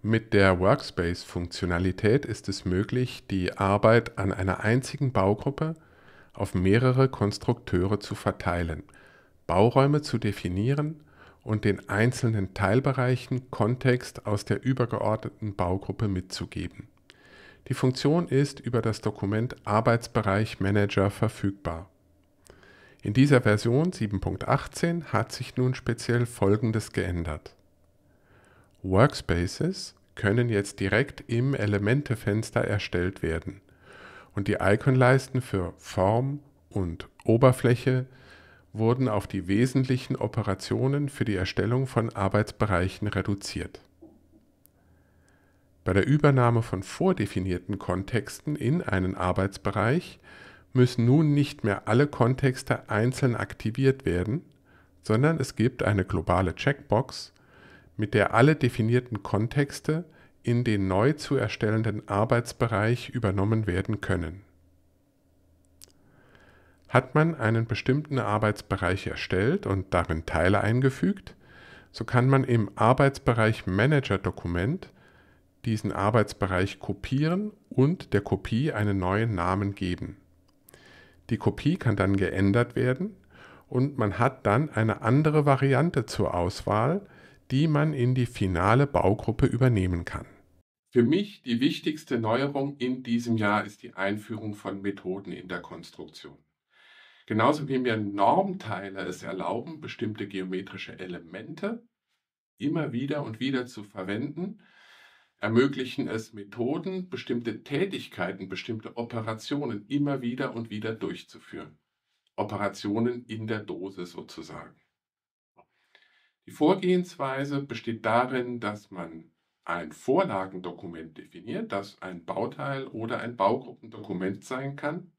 Mit der Workspace-Funktionalität ist es möglich, die Arbeit an einer einzigen Baugruppe auf mehrere Konstrukteure zu verteilen, Bauräume zu definieren und den einzelnen Teilbereichen Kontext aus der übergeordneten Baugruppe mitzugeben. Die Funktion ist über das Dokument Arbeitsbereich Manager verfügbar. In dieser Version 7.18 hat sich nun speziell Folgendes geändert Workspaces können jetzt direkt im Elementefenster erstellt werden und die Iconleisten für Form und Oberfläche wurden auf die wesentlichen Operationen für die Erstellung von Arbeitsbereichen reduziert. Bei der Übernahme von vordefinierten Kontexten in einen Arbeitsbereich müssen nun nicht mehr alle Kontexte einzeln aktiviert werden, sondern es gibt eine globale Checkbox, mit der alle definierten Kontexte in den neu zu erstellenden Arbeitsbereich übernommen werden können. Hat man einen bestimmten Arbeitsbereich erstellt und darin Teile eingefügt, so kann man im Arbeitsbereich Manager-Dokument diesen Arbeitsbereich kopieren und der Kopie einen neuen Namen geben. Die Kopie kann dann geändert werden und man hat dann eine andere Variante zur Auswahl, die man in die finale Baugruppe übernehmen kann. Für mich die wichtigste Neuerung in diesem Jahr ist die Einführung von Methoden in der Konstruktion. Genauso wie mir Normteile es erlauben, bestimmte geometrische Elemente immer wieder und wieder zu verwenden, ermöglichen es Methoden, bestimmte Tätigkeiten, bestimmte Operationen immer wieder und wieder durchzuführen. Operationen in der Dose sozusagen. Die Vorgehensweise besteht darin, dass man ein Vorlagendokument definiert, das ein Bauteil oder ein Baugruppendokument sein kann.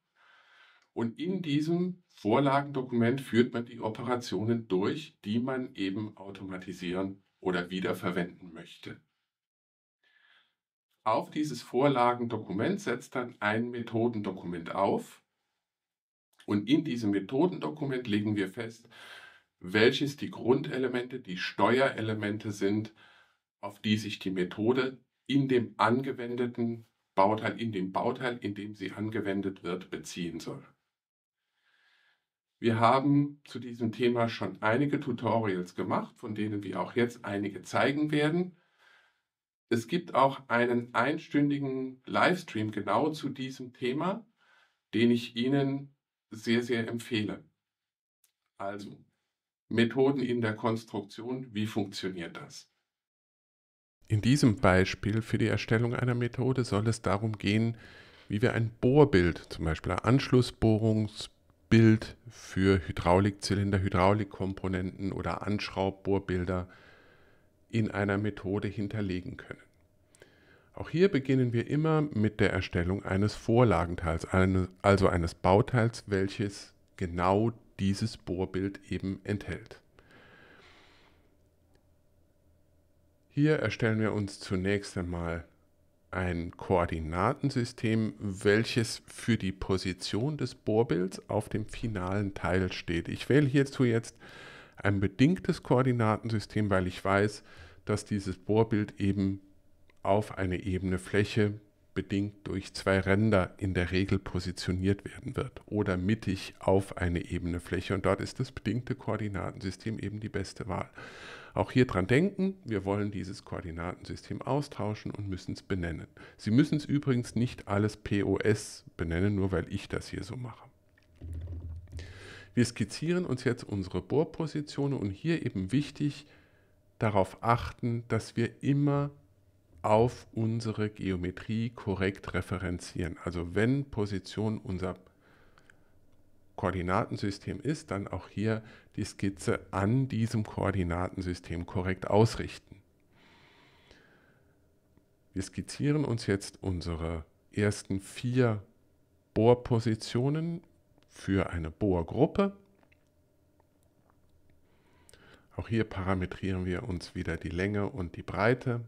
Und in diesem Vorlagendokument führt man die Operationen durch, die man eben automatisieren oder wiederverwenden möchte. Auf dieses Vorlagendokument setzt dann ein Methodendokument auf. Und in diesem Methodendokument legen wir fest, welches die Grundelemente, die Steuerelemente sind, auf die sich die Methode in dem angewendeten Bauteil, in dem Bauteil, in dem sie angewendet wird, beziehen soll. Wir haben zu diesem Thema schon einige Tutorials gemacht, von denen wir auch jetzt einige zeigen werden. Es gibt auch einen einstündigen Livestream genau zu diesem Thema, den ich Ihnen sehr, sehr empfehle. Also, Methoden in der Konstruktion. Wie funktioniert das? In diesem Beispiel für die Erstellung einer Methode soll es darum gehen, wie wir ein Bohrbild, zum Beispiel ein Anschlussbohrungsbild für Hydraulikzylinder, Hydraulikkomponenten oder Anschraubbohrbilder in einer Methode hinterlegen können. Auch hier beginnen wir immer mit der Erstellung eines Vorlagenteils, also eines Bauteils, welches genau dieses Bohrbild eben enthält. Hier erstellen wir uns zunächst einmal ein Koordinatensystem, welches für die Position des Bohrbilds auf dem finalen Teil steht. Ich wähle hierzu jetzt ein bedingtes Koordinatensystem, weil ich weiß, dass dieses Bohrbild eben auf eine ebene Fläche bedingt durch zwei Ränder in der Regel positioniert werden wird oder mittig auf eine ebene Fläche und dort ist das bedingte Koordinatensystem eben die beste Wahl. Auch hier dran denken, wir wollen dieses Koordinatensystem austauschen und müssen es benennen. Sie müssen es übrigens nicht alles POS benennen, nur weil ich das hier so mache. Wir skizzieren uns jetzt unsere Bohrpositionen und hier eben wichtig darauf achten, dass wir immer auf unsere Geometrie korrekt referenzieren. Also wenn Position unser Koordinatensystem ist, dann auch hier die Skizze an diesem Koordinatensystem korrekt ausrichten. Wir skizzieren uns jetzt unsere ersten vier Bohrpositionen für eine Bohrgruppe. Auch hier parametrieren wir uns wieder die Länge und die Breite.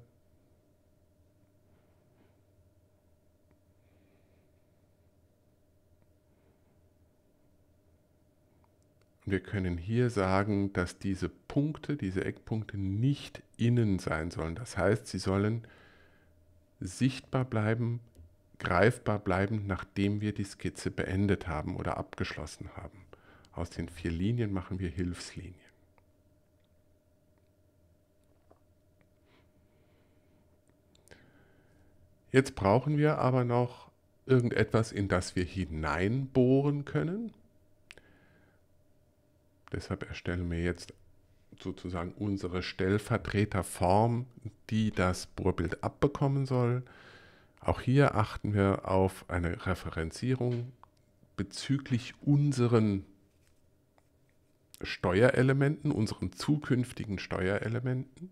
Wir können hier sagen, dass diese Punkte, diese Eckpunkte nicht innen sein sollen. Das heißt, sie sollen sichtbar bleiben, greifbar bleiben, nachdem wir die Skizze beendet haben oder abgeschlossen haben. Aus den vier Linien machen wir Hilfslinien. Jetzt brauchen wir aber noch irgendetwas, in das wir hineinbohren können. Deshalb erstellen wir jetzt sozusagen unsere Stellvertreterform, die das Bohrbild abbekommen soll. Auch hier achten wir auf eine Referenzierung bezüglich unseren Steuerelementen, unseren zukünftigen Steuerelementen.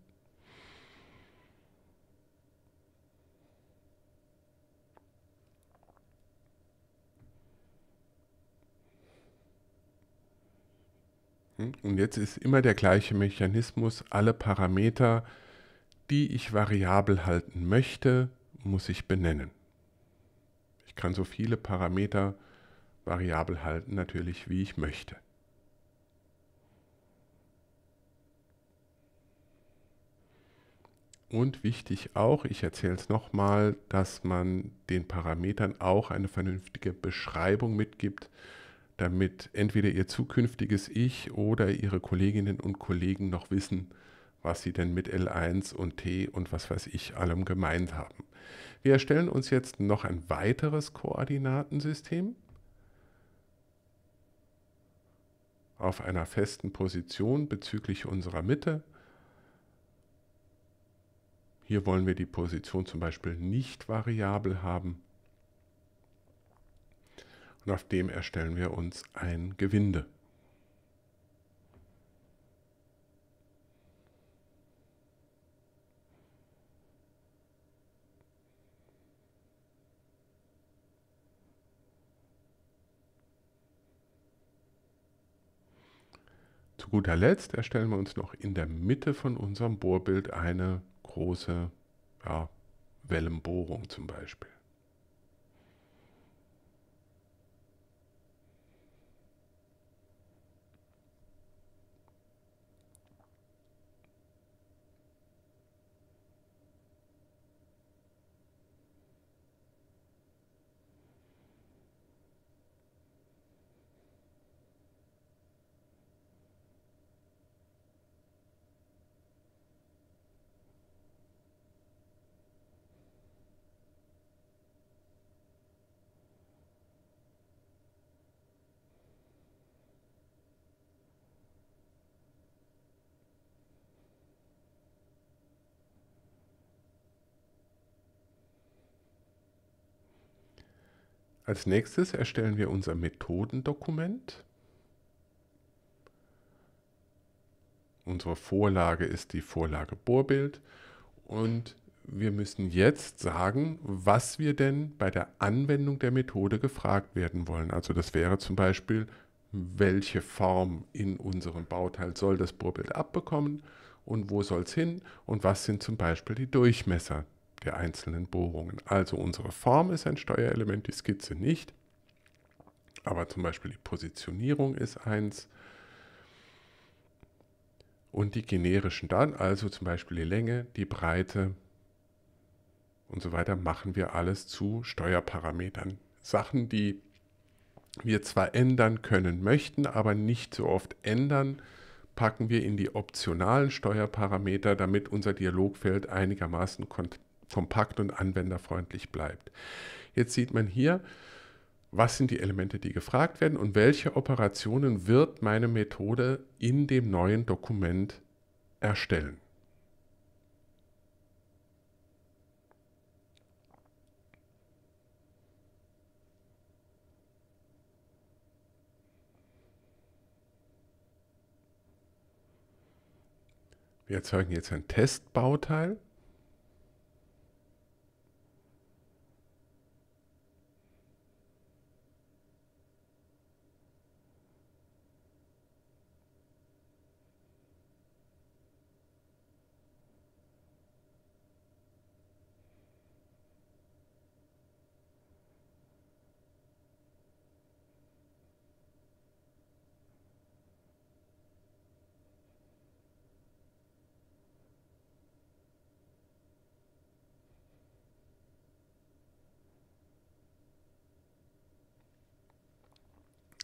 Und jetzt ist immer der gleiche Mechanismus. Alle Parameter, die ich variabel halten möchte, muss ich benennen. Ich kann so viele Parameter variabel halten, natürlich, wie ich möchte. Und wichtig auch, ich erzähle es nochmal, dass man den Parametern auch eine vernünftige Beschreibung mitgibt, damit entweder ihr zukünftiges Ich oder ihre Kolleginnen und Kollegen noch wissen, was sie denn mit L1 und T und was weiß ich allem gemeint haben. Wir erstellen uns jetzt noch ein weiteres Koordinatensystem auf einer festen Position bezüglich unserer Mitte. Hier wollen wir die Position zum Beispiel nicht variabel haben und auf dem erstellen wir uns ein Gewinde. Zu guter Letzt erstellen wir uns noch in der Mitte von unserem Bohrbild eine große ja, Wellenbohrung zum Beispiel. Als nächstes erstellen wir unser Methodendokument. unsere Vorlage ist die Vorlage Bohrbild und wir müssen jetzt sagen, was wir denn bei der Anwendung der Methode gefragt werden wollen. Also das wäre zum Beispiel, welche Form in unserem Bauteil soll das Bohrbild abbekommen und wo soll es hin und was sind zum Beispiel die Durchmesser der einzelnen Bohrungen. Also unsere Form ist ein Steuerelement, die Skizze nicht, aber zum Beispiel die Positionierung ist eins und die generischen dann, also zum Beispiel die Länge, die Breite und so weiter, machen wir alles zu Steuerparametern. Sachen, die wir zwar ändern können möchten, aber nicht so oft ändern, packen wir in die optionalen Steuerparameter, damit unser Dialogfeld einigermaßen kompakt und anwenderfreundlich bleibt. Jetzt sieht man hier, was sind die Elemente, die gefragt werden und welche Operationen wird meine Methode in dem neuen Dokument erstellen. Wir erzeugen jetzt ein Testbauteil.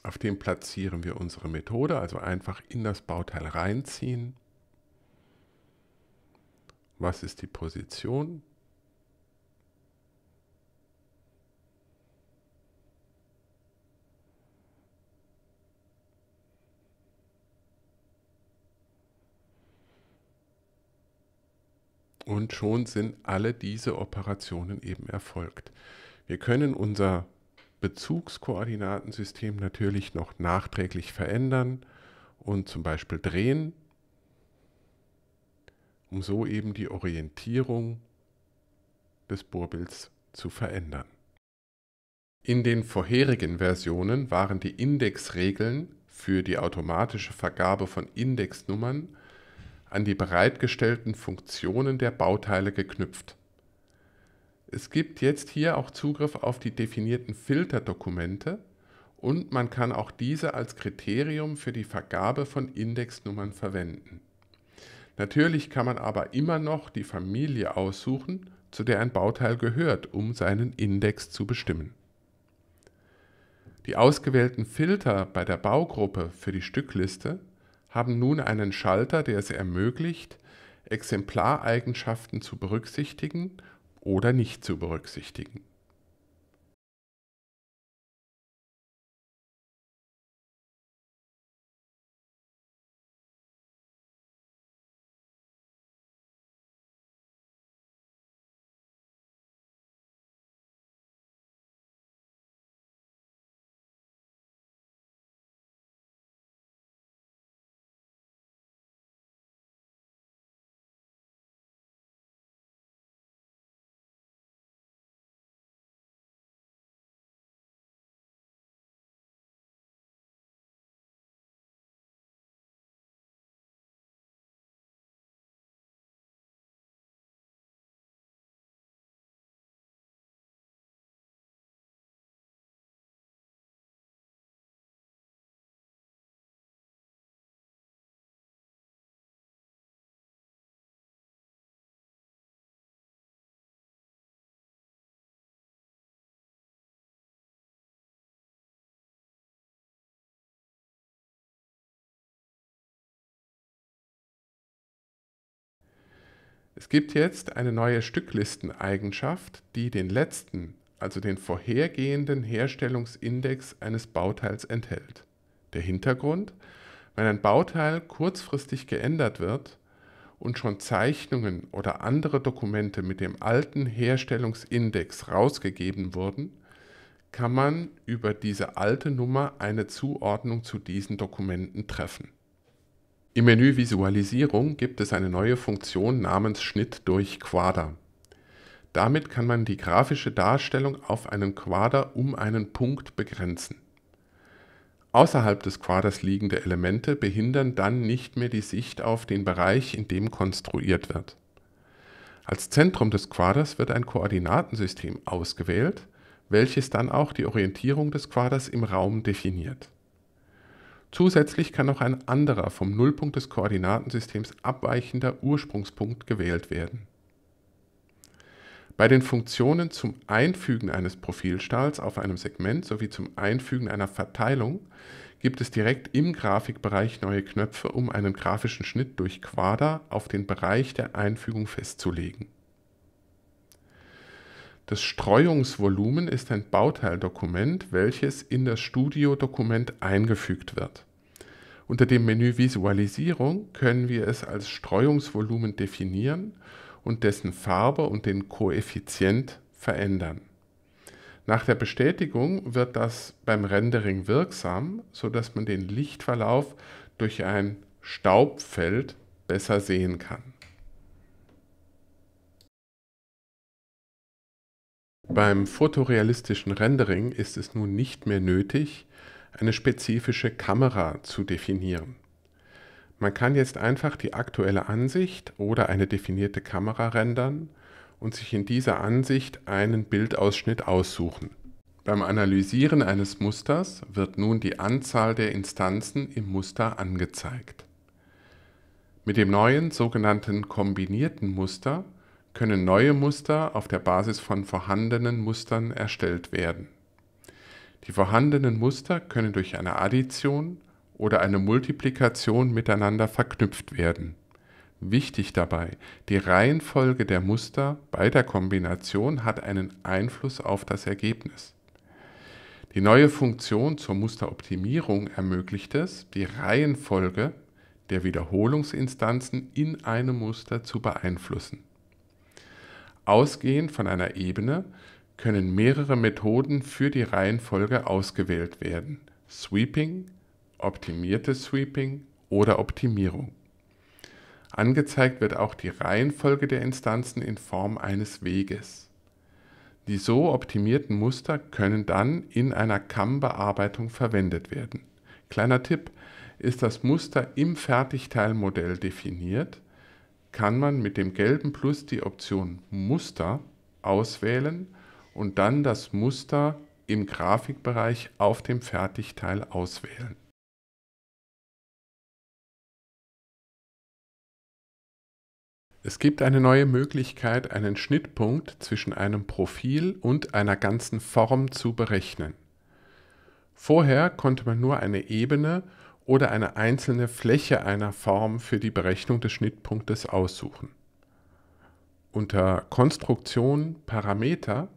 Auf dem platzieren wir unsere Methode, also einfach in das Bauteil reinziehen. Was ist die Position? Und schon sind alle diese Operationen eben erfolgt. Wir können unser Bezugskoordinatensystem natürlich noch nachträglich verändern und zum Beispiel drehen, um so eben die Orientierung des Bohrbilds zu verändern. In den vorherigen Versionen waren die Indexregeln für die automatische Vergabe von Indexnummern an die bereitgestellten Funktionen der Bauteile geknüpft. Es gibt jetzt hier auch Zugriff auf die definierten Filterdokumente und man kann auch diese als Kriterium für die Vergabe von Indexnummern verwenden. Natürlich kann man aber immer noch die Familie aussuchen, zu der ein Bauteil gehört, um seinen Index zu bestimmen. Die ausgewählten Filter bei der Baugruppe für die Stückliste haben nun einen Schalter, der es ermöglicht, Exemplareigenschaften zu berücksichtigen oder nicht zu berücksichtigen. Es gibt jetzt eine neue Stücklisteneigenschaft, die den letzten, also den vorhergehenden Herstellungsindex eines Bauteils enthält. Der Hintergrund, wenn ein Bauteil kurzfristig geändert wird und schon Zeichnungen oder andere Dokumente mit dem alten Herstellungsindex rausgegeben wurden, kann man über diese alte Nummer eine Zuordnung zu diesen Dokumenten treffen. Im Menü Visualisierung gibt es eine neue Funktion namens Schnitt durch Quader. Damit kann man die grafische Darstellung auf einen Quader um einen Punkt begrenzen. Außerhalb des Quaders liegende Elemente behindern dann nicht mehr die Sicht auf den Bereich, in dem konstruiert wird. Als Zentrum des Quaders wird ein Koordinatensystem ausgewählt, welches dann auch die Orientierung des Quaders im Raum definiert Zusätzlich kann noch ein anderer vom Nullpunkt des Koordinatensystems abweichender Ursprungspunkt gewählt werden. Bei den Funktionen zum Einfügen eines Profilstahls auf einem Segment sowie zum Einfügen einer Verteilung gibt es direkt im Grafikbereich neue Knöpfe, um einen grafischen Schnitt durch Quader auf den Bereich der Einfügung festzulegen. Das Streuungsvolumen ist ein Bauteildokument, welches in das Studio-Dokument eingefügt wird unter dem Menü Visualisierung können wir es als Streuungsvolumen definieren und dessen Farbe und den Koeffizient verändern. Nach der Bestätigung wird das beim Rendering wirksam, sodass man den Lichtverlauf durch ein Staubfeld besser sehen kann. Beim fotorealistischen Rendering ist es nun nicht mehr nötig, eine spezifische Kamera zu definieren. Man kann jetzt einfach die aktuelle Ansicht oder eine definierte Kamera rendern und sich in dieser Ansicht einen Bildausschnitt aussuchen. Beim Analysieren eines Musters wird nun die Anzahl der Instanzen im Muster angezeigt. Mit dem neuen sogenannten kombinierten Muster können neue Muster auf der Basis von vorhandenen Mustern erstellt werden die vorhandenen Muster können durch eine Addition oder eine Multiplikation miteinander verknüpft werden. Wichtig dabei, die Reihenfolge der Muster bei der Kombination hat einen Einfluss auf das Ergebnis. Die neue Funktion zur Musteroptimierung ermöglicht es, die Reihenfolge der Wiederholungsinstanzen in einem Muster zu beeinflussen. Ausgehend von einer Ebene können mehrere Methoden für die Reihenfolge ausgewählt werden: Sweeping, optimiertes Sweeping oder Optimierung. Angezeigt wird auch die Reihenfolge der Instanzen in Form eines Weges. Die so optimierten Muster können dann in einer CAM-Bearbeitung verwendet werden. Kleiner Tipp: Ist das Muster im Fertigteilmodell definiert, kann man mit dem gelben Plus die Option Muster auswählen und dann das Muster im Grafikbereich auf dem Fertigteil auswählen. Es gibt eine neue Möglichkeit, einen Schnittpunkt zwischen einem Profil und einer ganzen Form zu berechnen. Vorher konnte man nur eine Ebene oder eine einzelne Fläche einer Form für die Berechnung des Schnittpunktes aussuchen. Unter Konstruktion Parameter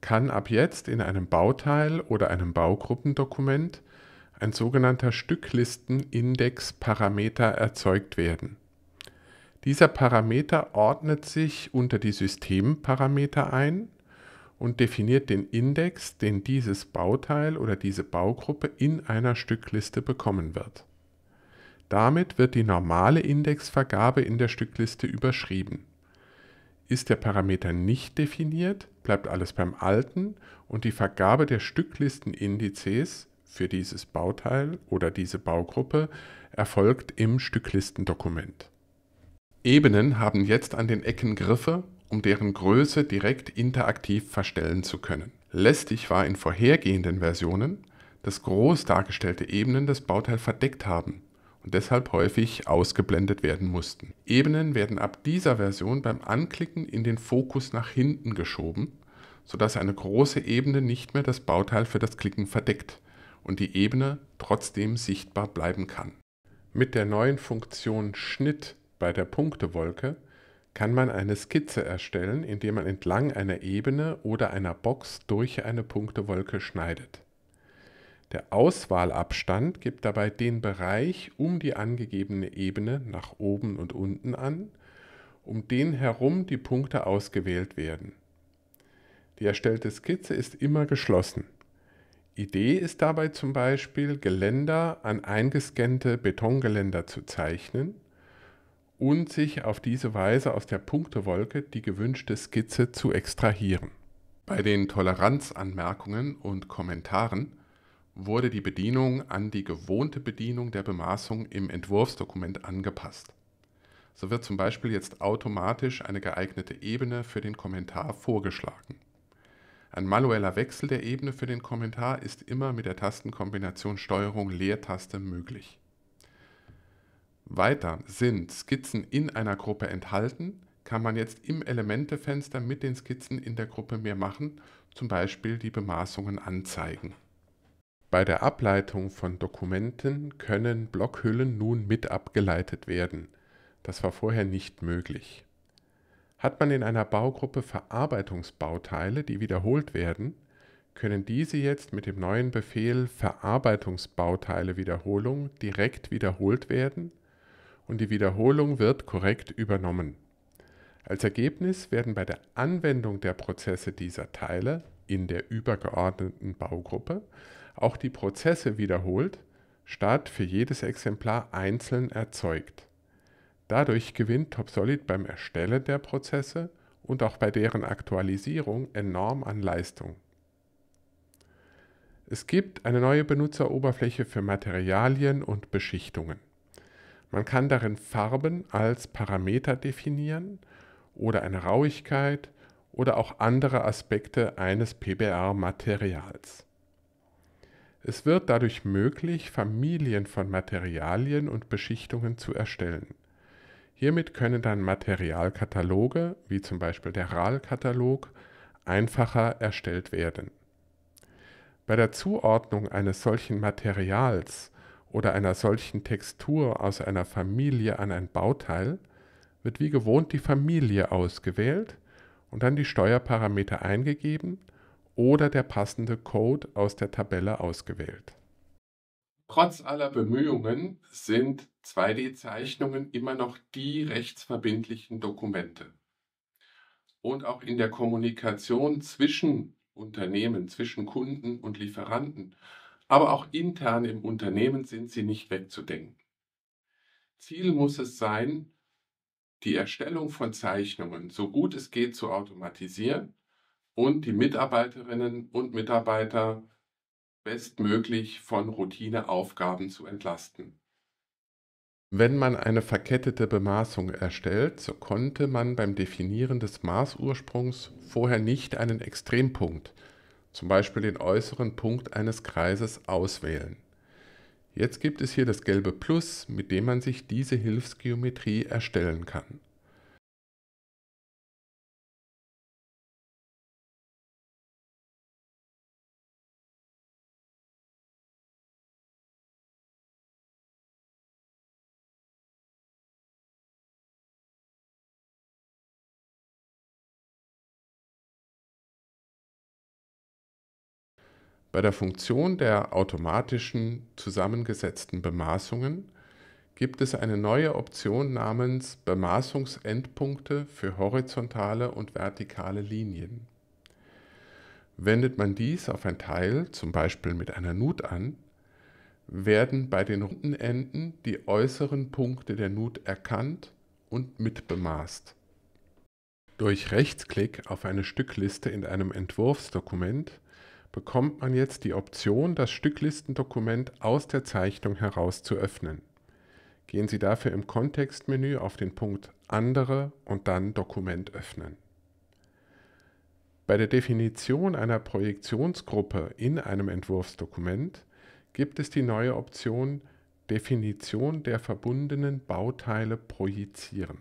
kann ab jetzt in einem Bauteil oder einem Baugruppendokument ein sogenannter Stücklistenindex-Parameter erzeugt werden. Dieser Parameter ordnet sich unter die Systemparameter ein und definiert den Index, den dieses Bauteil oder diese Baugruppe in einer Stückliste bekommen wird. Damit wird die normale Indexvergabe in der Stückliste überschrieben. Ist der Parameter nicht definiert, bleibt alles beim Alten und die Vergabe der Stücklistenindizes für dieses Bauteil oder diese Baugruppe erfolgt im Stücklistendokument. Ebenen haben jetzt an den Ecken Griffe, um deren Größe direkt interaktiv verstellen zu können. Lästig war in vorhergehenden Versionen, dass groß dargestellte Ebenen das Bauteil verdeckt haben und deshalb häufig ausgeblendet werden mussten. Ebenen werden ab dieser Version beim Anklicken in den Fokus nach hinten geschoben, sodass eine große Ebene nicht mehr das Bauteil für das Klicken verdeckt und die Ebene trotzdem sichtbar bleiben kann. Mit der neuen Funktion Schnitt bei der Punktewolke kann man eine Skizze erstellen, indem man entlang einer Ebene oder einer Box durch eine Punktewolke schneidet. Der Auswahlabstand gibt dabei den Bereich um die angegebene Ebene nach oben und unten an, um den herum die Punkte ausgewählt werden. Die erstellte Skizze ist immer geschlossen. Idee ist dabei zum Beispiel, Geländer an eingescannte Betongeländer zu zeichnen und sich auf diese Weise aus der Punktewolke die gewünschte Skizze zu extrahieren. Bei den Toleranzanmerkungen und Kommentaren wurde die Bedienung an die gewohnte Bedienung der Bemaßung im Entwurfsdokument angepasst. So wird zum Beispiel jetzt automatisch eine geeignete Ebene für den Kommentar vorgeschlagen. Ein manueller Wechsel der Ebene für den Kommentar ist immer mit der Tastenkombination STRG Leertaste möglich. Weiter sind Skizzen in einer Gruppe enthalten, kann man jetzt im Elementefenster mit den Skizzen in der Gruppe mehr machen, zum Beispiel die Bemaßungen anzeigen. Bei der Ableitung von Dokumenten können Blockhüllen nun mit abgeleitet werden. Das war vorher nicht möglich. Hat man in einer Baugruppe Verarbeitungsbauteile, die wiederholt werden, können diese jetzt mit dem neuen Befehl Verarbeitungsbauteile Wiederholung direkt wiederholt werden und die Wiederholung wird korrekt übernommen. Als Ergebnis werden bei der Anwendung der Prozesse dieser Teile in der übergeordneten Baugruppe auch die Prozesse wiederholt, statt für jedes Exemplar einzeln erzeugt. Dadurch gewinnt TopSolid beim Erstellen der Prozesse und auch bei deren Aktualisierung enorm an Leistung. Es gibt eine neue Benutzeroberfläche für Materialien und Beschichtungen. Man kann darin Farben als Parameter definieren oder eine Rauigkeit oder auch andere Aspekte eines PBR-Materials. Es wird dadurch möglich, Familien von Materialien und Beschichtungen zu erstellen. Hiermit können dann Materialkataloge, wie zum Beispiel der RAL-Katalog, einfacher erstellt werden. Bei der Zuordnung eines solchen Materials oder einer solchen Textur aus einer Familie an ein Bauteil wird wie gewohnt die Familie ausgewählt und dann die Steuerparameter eingegeben oder der passende Code aus der Tabelle ausgewählt. Trotz aller Bemühungen sind 2D-Zeichnungen immer noch die rechtsverbindlichen Dokumente. Und auch in der Kommunikation zwischen Unternehmen, zwischen Kunden und Lieferanten, aber auch intern im Unternehmen sind sie nicht wegzudenken. Ziel muss es sein, die Erstellung von Zeichnungen so gut es geht zu automatisieren und die Mitarbeiterinnen und Mitarbeiter bestmöglich von Routineaufgaben zu entlasten. Wenn man eine verkettete Bemaßung erstellt, so konnte man beim Definieren des Maßursprungs vorher nicht einen Extrempunkt, zum Beispiel den äußeren Punkt eines Kreises, auswählen. Jetzt gibt es hier das gelbe Plus, mit dem man sich diese Hilfsgeometrie erstellen kann. Bei der Funktion der automatischen zusammengesetzten Bemaßungen gibt es eine neue Option namens Bemaßungsendpunkte für horizontale und vertikale Linien. Wendet man dies auf ein Teil, zum Beispiel mit einer Nut an, werden bei den runden Enden die äußeren Punkte der Nut erkannt und mitbemaßt. Durch Rechtsklick auf eine Stückliste in einem Entwurfsdokument bekommt man jetzt die Option, das Stücklistendokument aus der Zeichnung heraus zu öffnen. Gehen Sie dafür im Kontextmenü auf den Punkt Andere und dann Dokument öffnen. Bei der Definition einer Projektionsgruppe in einem Entwurfsdokument gibt es die neue Option Definition der verbundenen Bauteile projizieren.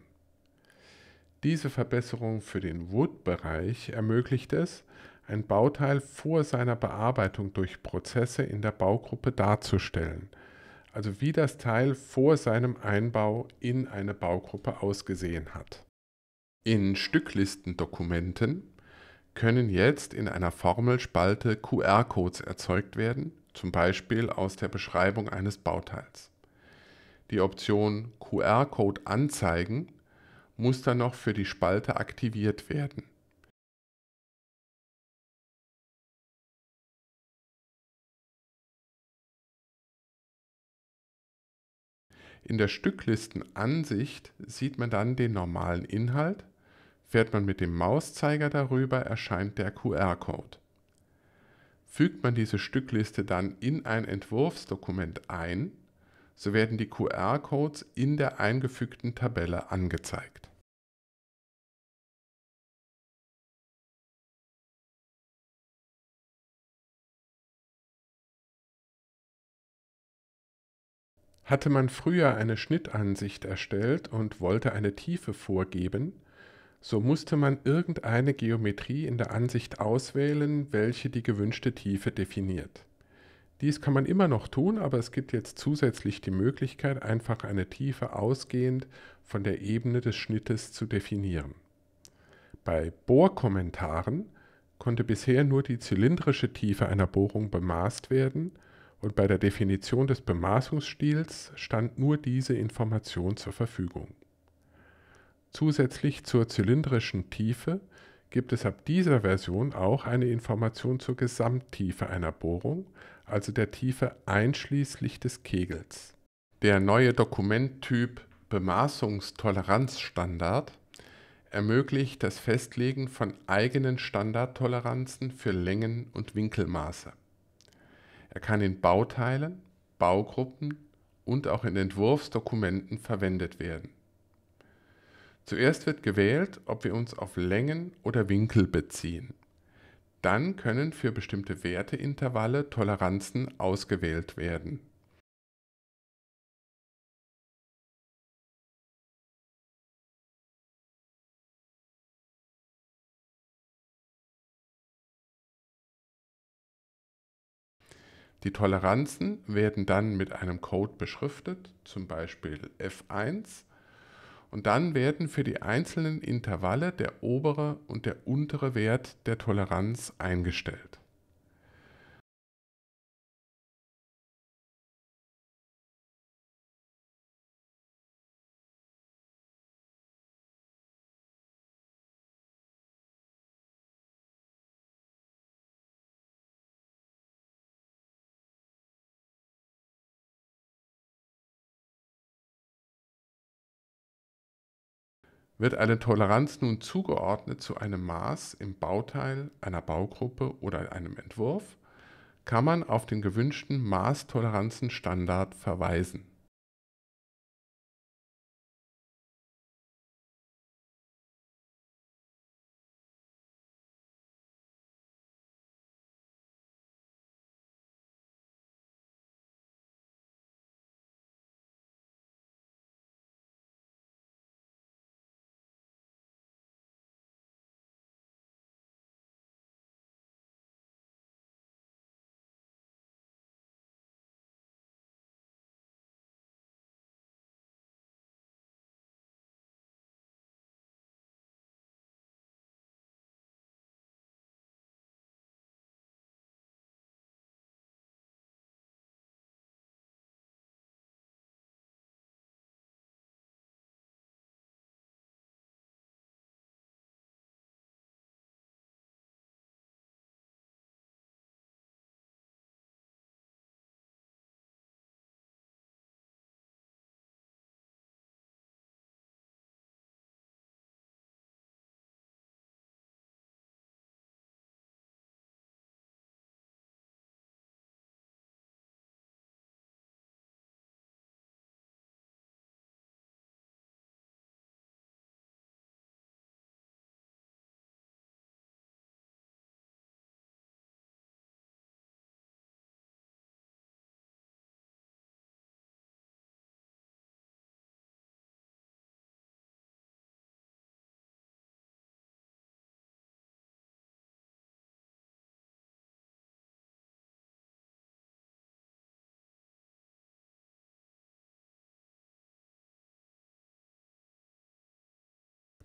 Diese Verbesserung für den Wood-Bereich ermöglicht es, ein Bauteil vor seiner Bearbeitung durch Prozesse in der Baugruppe darzustellen, also wie das Teil vor seinem Einbau in eine Baugruppe ausgesehen hat. In Stücklistendokumenten können jetzt in einer Formelspalte QR-Codes erzeugt werden, zum Beispiel aus der Beschreibung eines Bauteils. Die Option QR-Code anzeigen muss dann noch für die Spalte aktiviert werden In der Stücklistenansicht sieht man dann den normalen Inhalt. Fährt man mit dem Mauszeiger darüber, erscheint der QR-Code. Fügt man diese Stückliste dann in ein Entwurfsdokument ein, so werden die QR-Codes in der eingefügten Tabelle angezeigt. Hatte man früher eine Schnittansicht erstellt und wollte eine Tiefe vorgeben, so musste man irgendeine Geometrie in der Ansicht auswählen, welche die gewünschte Tiefe definiert. Dies kann man immer noch tun, aber es gibt jetzt zusätzlich die Möglichkeit, einfach eine Tiefe ausgehend von der Ebene des Schnittes zu definieren. Bei Bohrkommentaren konnte bisher nur die zylindrische Tiefe einer Bohrung bemaßt werden und bei der Definition des Bemaßungsstils stand nur diese Information zur Verfügung. Zusätzlich zur zylindrischen Tiefe gibt es ab dieser Version auch eine Information zur Gesamttiefe einer Bohrung, also der Tiefe einschließlich des Kegels. Der neue Dokumenttyp Bemaßungstoleranzstandard ermöglicht das Festlegen von eigenen Standardtoleranzen für Längen und Winkelmaße. Er kann in Bauteilen, Baugruppen und auch in Entwurfsdokumenten verwendet werden. Zuerst wird gewählt, ob wir uns auf Längen oder Winkel beziehen. Dann können für bestimmte Werteintervalle Toleranzen ausgewählt werden. Die Toleranzen werden dann mit einem Code beschriftet, zum Beispiel F1, und dann werden für die einzelnen Intervalle der obere und der untere Wert der Toleranz eingestellt. Wird eine Toleranz nun zugeordnet zu einem Maß im Bauteil einer Baugruppe oder einem Entwurf, kann man auf den gewünschten Maßtoleranzenstandard verweisen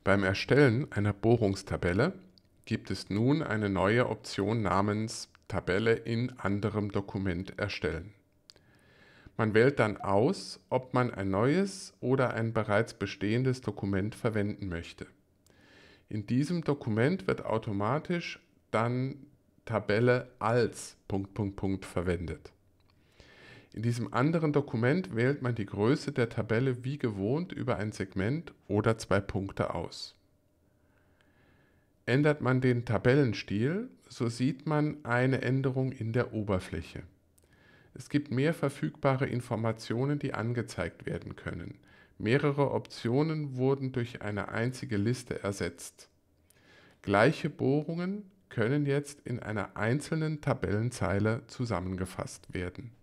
Beim Erstellen einer Bohrungstabelle gibt es nun eine neue Option namens Tabelle in anderem Dokument erstellen. Man wählt dann aus, ob man ein neues oder ein bereits bestehendes Dokument verwenden möchte. In diesem Dokument wird automatisch dann Tabelle als verwendet. In diesem anderen Dokument wählt man die Größe der Tabelle wie gewohnt über ein Segment oder zwei Punkte aus. Ändert man den Tabellenstil, so sieht man eine Änderung in der Oberfläche. Es gibt mehr verfügbare Informationen, die angezeigt werden können. Mehrere Optionen wurden durch eine einzige Liste ersetzt. Gleiche Bohrungen können jetzt in einer einzelnen Tabellenzeile zusammengefasst werden.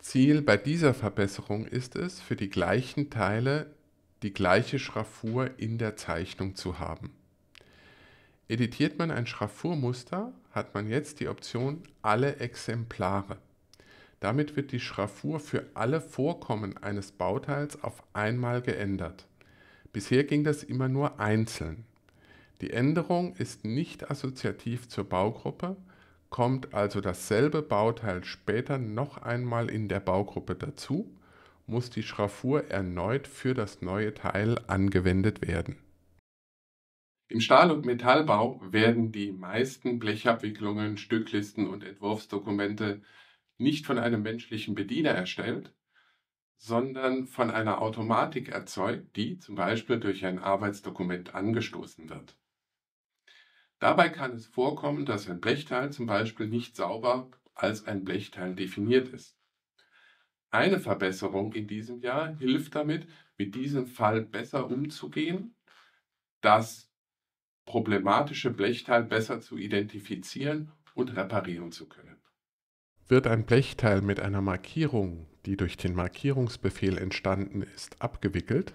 Ziel bei dieser Verbesserung ist es, für die gleichen Teile die gleiche Schraffur in der Zeichnung zu haben. Editiert man ein Schraffurmuster, hat man jetzt die Option Alle Exemplare. Damit wird die Schraffur für alle Vorkommen eines Bauteils auf einmal geändert. Bisher ging das immer nur einzeln. Die Änderung ist nicht assoziativ zur Baugruppe, kommt also dasselbe Bauteil später noch einmal in der Baugruppe dazu muss die Schraffur erneut für das neue Teil angewendet werden. Im Stahl- und Metallbau werden die meisten Blechabwicklungen, Stücklisten und Entwurfsdokumente nicht von einem menschlichen Bediener erstellt, sondern von einer Automatik erzeugt, die zum Beispiel durch ein Arbeitsdokument angestoßen wird. Dabei kann es vorkommen, dass ein Blechteil zum Beispiel nicht sauber als ein Blechteil definiert ist. Eine Verbesserung in diesem Jahr hilft damit, mit diesem Fall besser umzugehen, das problematische Blechteil besser zu identifizieren und reparieren zu können. Wird ein Blechteil mit einer Markierung, die durch den Markierungsbefehl entstanden ist, abgewickelt,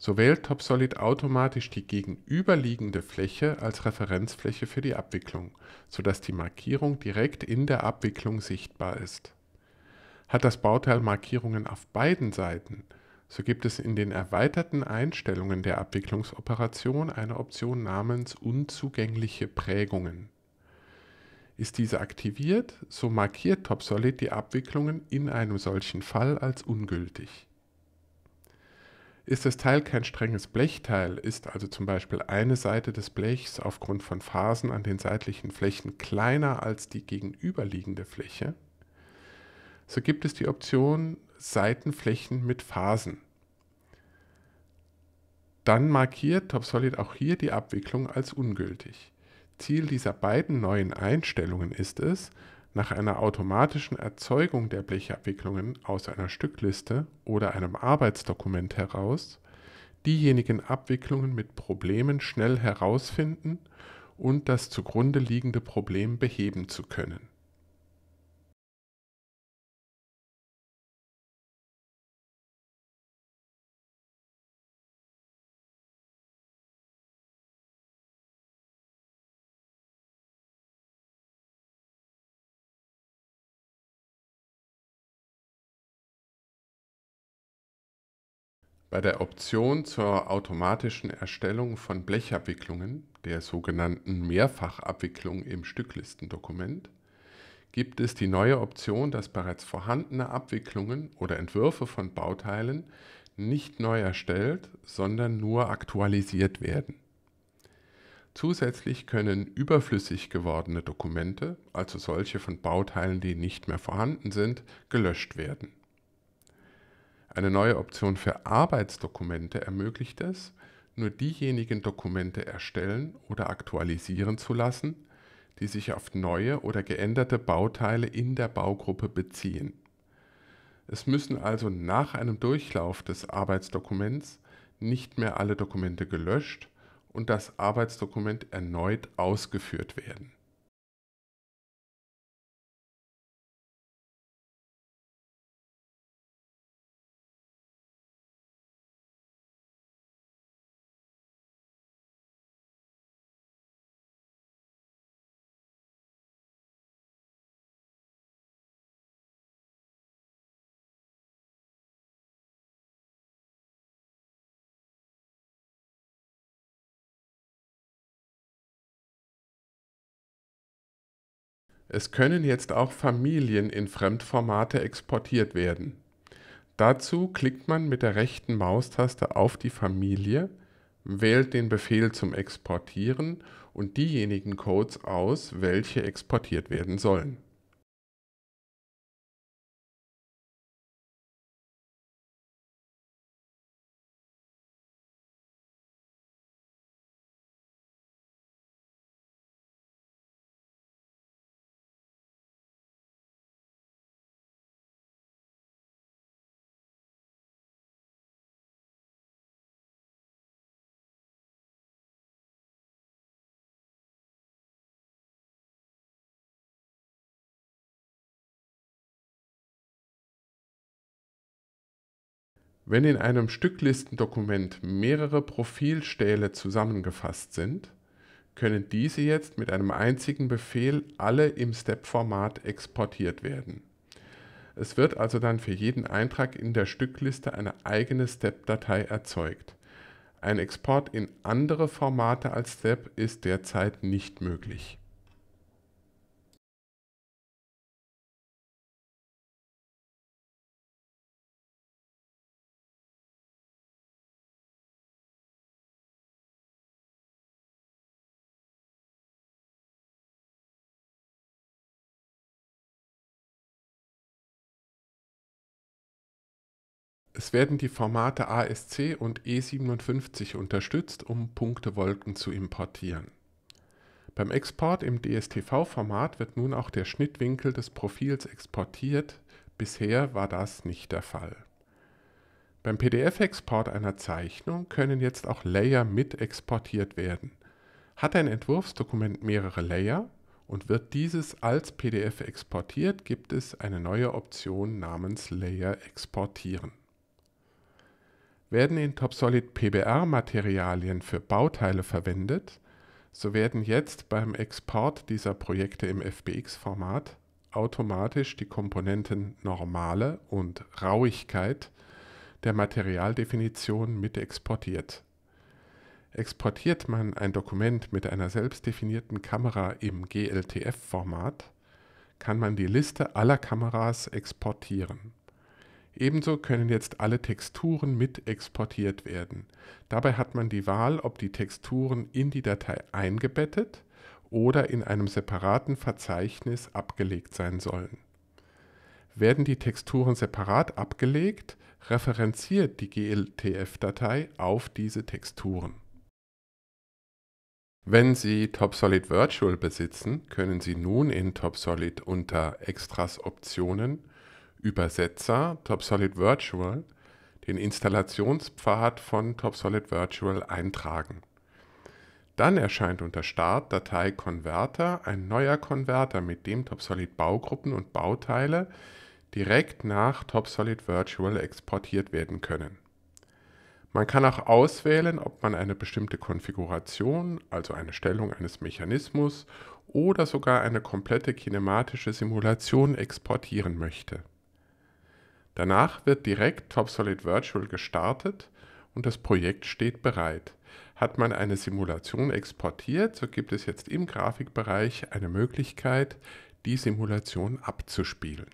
so wählt TopSolid automatisch die gegenüberliegende Fläche als Referenzfläche für die Abwicklung, sodass die Markierung direkt in der Abwicklung sichtbar ist. Hat das Bauteil Markierungen auf beiden Seiten, so gibt es in den erweiterten Einstellungen der Abwicklungsoperation eine Option namens Unzugängliche Prägungen. Ist diese aktiviert, so markiert TopSolid die Abwicklungen in einem solchen Fall als ungültig. Ist das Teil kein strenges Blechteil, ist also zum Beispiel eine Seite des Blechs aufgrund von Phasen an den seitlichen Flächen kleiner als die gegenüberliegende Fläche, so gibt es die Option Seitenflächen mit Phasen. Dann markiert TopSolid auch hier die Abwicklung als ungültig. Ziel dieser beiden neuen Einstellungen ist es, nach einer automatischen Erzeugung der Blechabwicklungen aus einer Stückliste oder einem Arbeitsdokument heraus, diejenigen Abwicklungen mit Problemen schnell herausfinden und das zugrunde liegende Problem beheben zu können. Bei der Option zur automatischen Erstellung von Blechabwicklungen, der sogenannten Mehrfachabwicklung im Stücklistendokument, gibt es die neue Option, dass bereits vorhandene Abwicklungen oder Entwürfe von Bauteilen nicht neu erstellt, sondern nur aktualisiert werden. Zusätzlich können überflüssig gewordene Dokumente, also solche von Bauteilen, die nicht mehr vorhanden sind, gelöscht werden eine neue Option für Arbeitsdokumente ermöglicht es, nur diejenigen Dokumente erstellen oder aktualisieren zu lassen, die sich auf neue oder geänderte Bauteile in der Baugruppe beziehen. Es müssen also nach einem Durchlauf des Arbeitsdokuments nicht mehr alle Dokumente gelöscht und das Arbeitsdokument erneut ausgeführt werden Es können jetzt auch Familien in Fremdformate exportiert werden. Dazu klickt man mit der rechten Maustaste auf die Familie, wählt den Befehl zum Exportieren und diejenigen Codes aus, welche exportiert werden sollen. Wenn in einem Stücklistendokument mehrere Profilstähle zusammengefasst sind, können diese jetzt mit einem einzigen Befehl alle im Step-Format exportiert werden. Es wird also dann für jeden Eintrag in der Stückliste eine eigene Step-Datei erzeugt. Ein Export in andere Formate als Step ist derzeit nicht möglich Es werden die Formate ASC und E57 unterstützt, um Punktewolken zu importieren. Beim Export im DSTV-Format wird nun auch der Schnittwinkel des Profils exportiert, bisher war das nicht der Fall. Beim PDF-Export einer Zeichnung können jetzt auch Layer mit exportiert werden. Hat ein Entwurfsdokument mehrere Layer und wird dieses als PDF exportiert, gibt es eine neue Option namens Layer exportieren. Werden in TopSolid PBR-Materialien für Bauteile verwendet, so werden jetzt beim Export dieser Projekte im FBX-Format automatisch die Komponenten Normale und Rauigkeit der Materialdefinition mit exportiert. Exportiert man ein Dokument mit einer selbstdefinierten Kamera im GLTF-Format, kann man die Liste aller Kameras exportieren Ebenso können jetzt alle Texturen mit exportiert werden. Dabei hat man die Wahl, ob die Texturen in die Datei eingebettet oder in einem separaten Verzeichnis abgelegt sein sollen. Werden die Texturen separat abgelegt, referenziert die GLTF-Datei auf diese Texturen. Wenn Sie TopSolid Virtual besitzen, können Sie nun in TopSolid unter Extras Optionen Übersetzer TopSolid Virtual den Installationspfad von TopSolid Virtual eintragen. Dann erscheint unter Start Datei Konverter ein neuer Konverter, mit dem TopSolid Baugruppen und Bauteile direkt nach TopSolid Virtual exportiert werden können. Man kann auch auswählen, ob man eine bestimmte Konfiguration, also eine Stellung eines Mechanismus oder sogar eine komplette kinematische Simulation exportieren möchte. Danach wird direkt TopSolid Virtual gestartet und das Projekt steht bereit. Hat man eine Simulation exportiert, so gibt es jetzt im Grafikbereich eine Möglichkeit, die Simulation abzuspielen.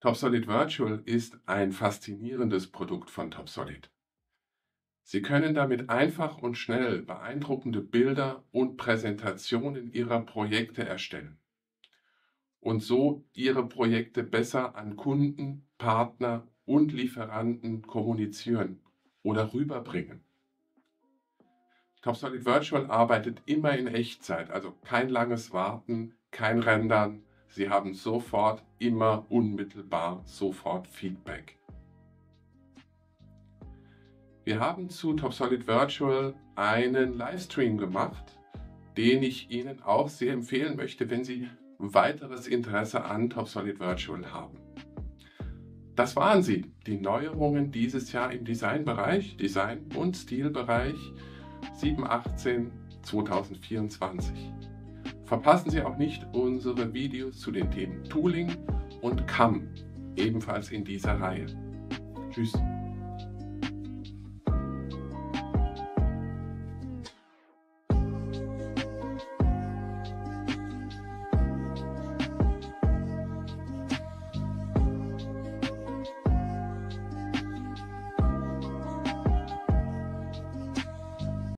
TopSolid Virtual ist ein faszinierendes Produkt von TopSolid. Sie können damit einfach und schnell beeindruckende Bilder und Präsentationen Ihrer Projekte erstellen und so Ihre Projekte besser an Kunden, Partner und Lieferanten kommunizieren oder rüberbringen. TopSolid Virtual arbeitet immer in Echtzeit, also kein langes Warten, kein Rendern, Sie haben sofort, immer unmittelbar sofort Feedback. Wir haben zu TopSolid Virtual einen Livestream gemacht, den ich Ihnen auch sehr empfehlen möchte, wenn Sie weiteres Interesse an TopSolid Virtual haben. Das waren sie, die Neuerungen dieses Jahr im Designbereich, Design- und Stilbereich 718 2024. Verpassen Sie auch nicht unsere Videos zu den Themen Tooling und CAM. ebenfalls in dieser Reihe. Tschüss.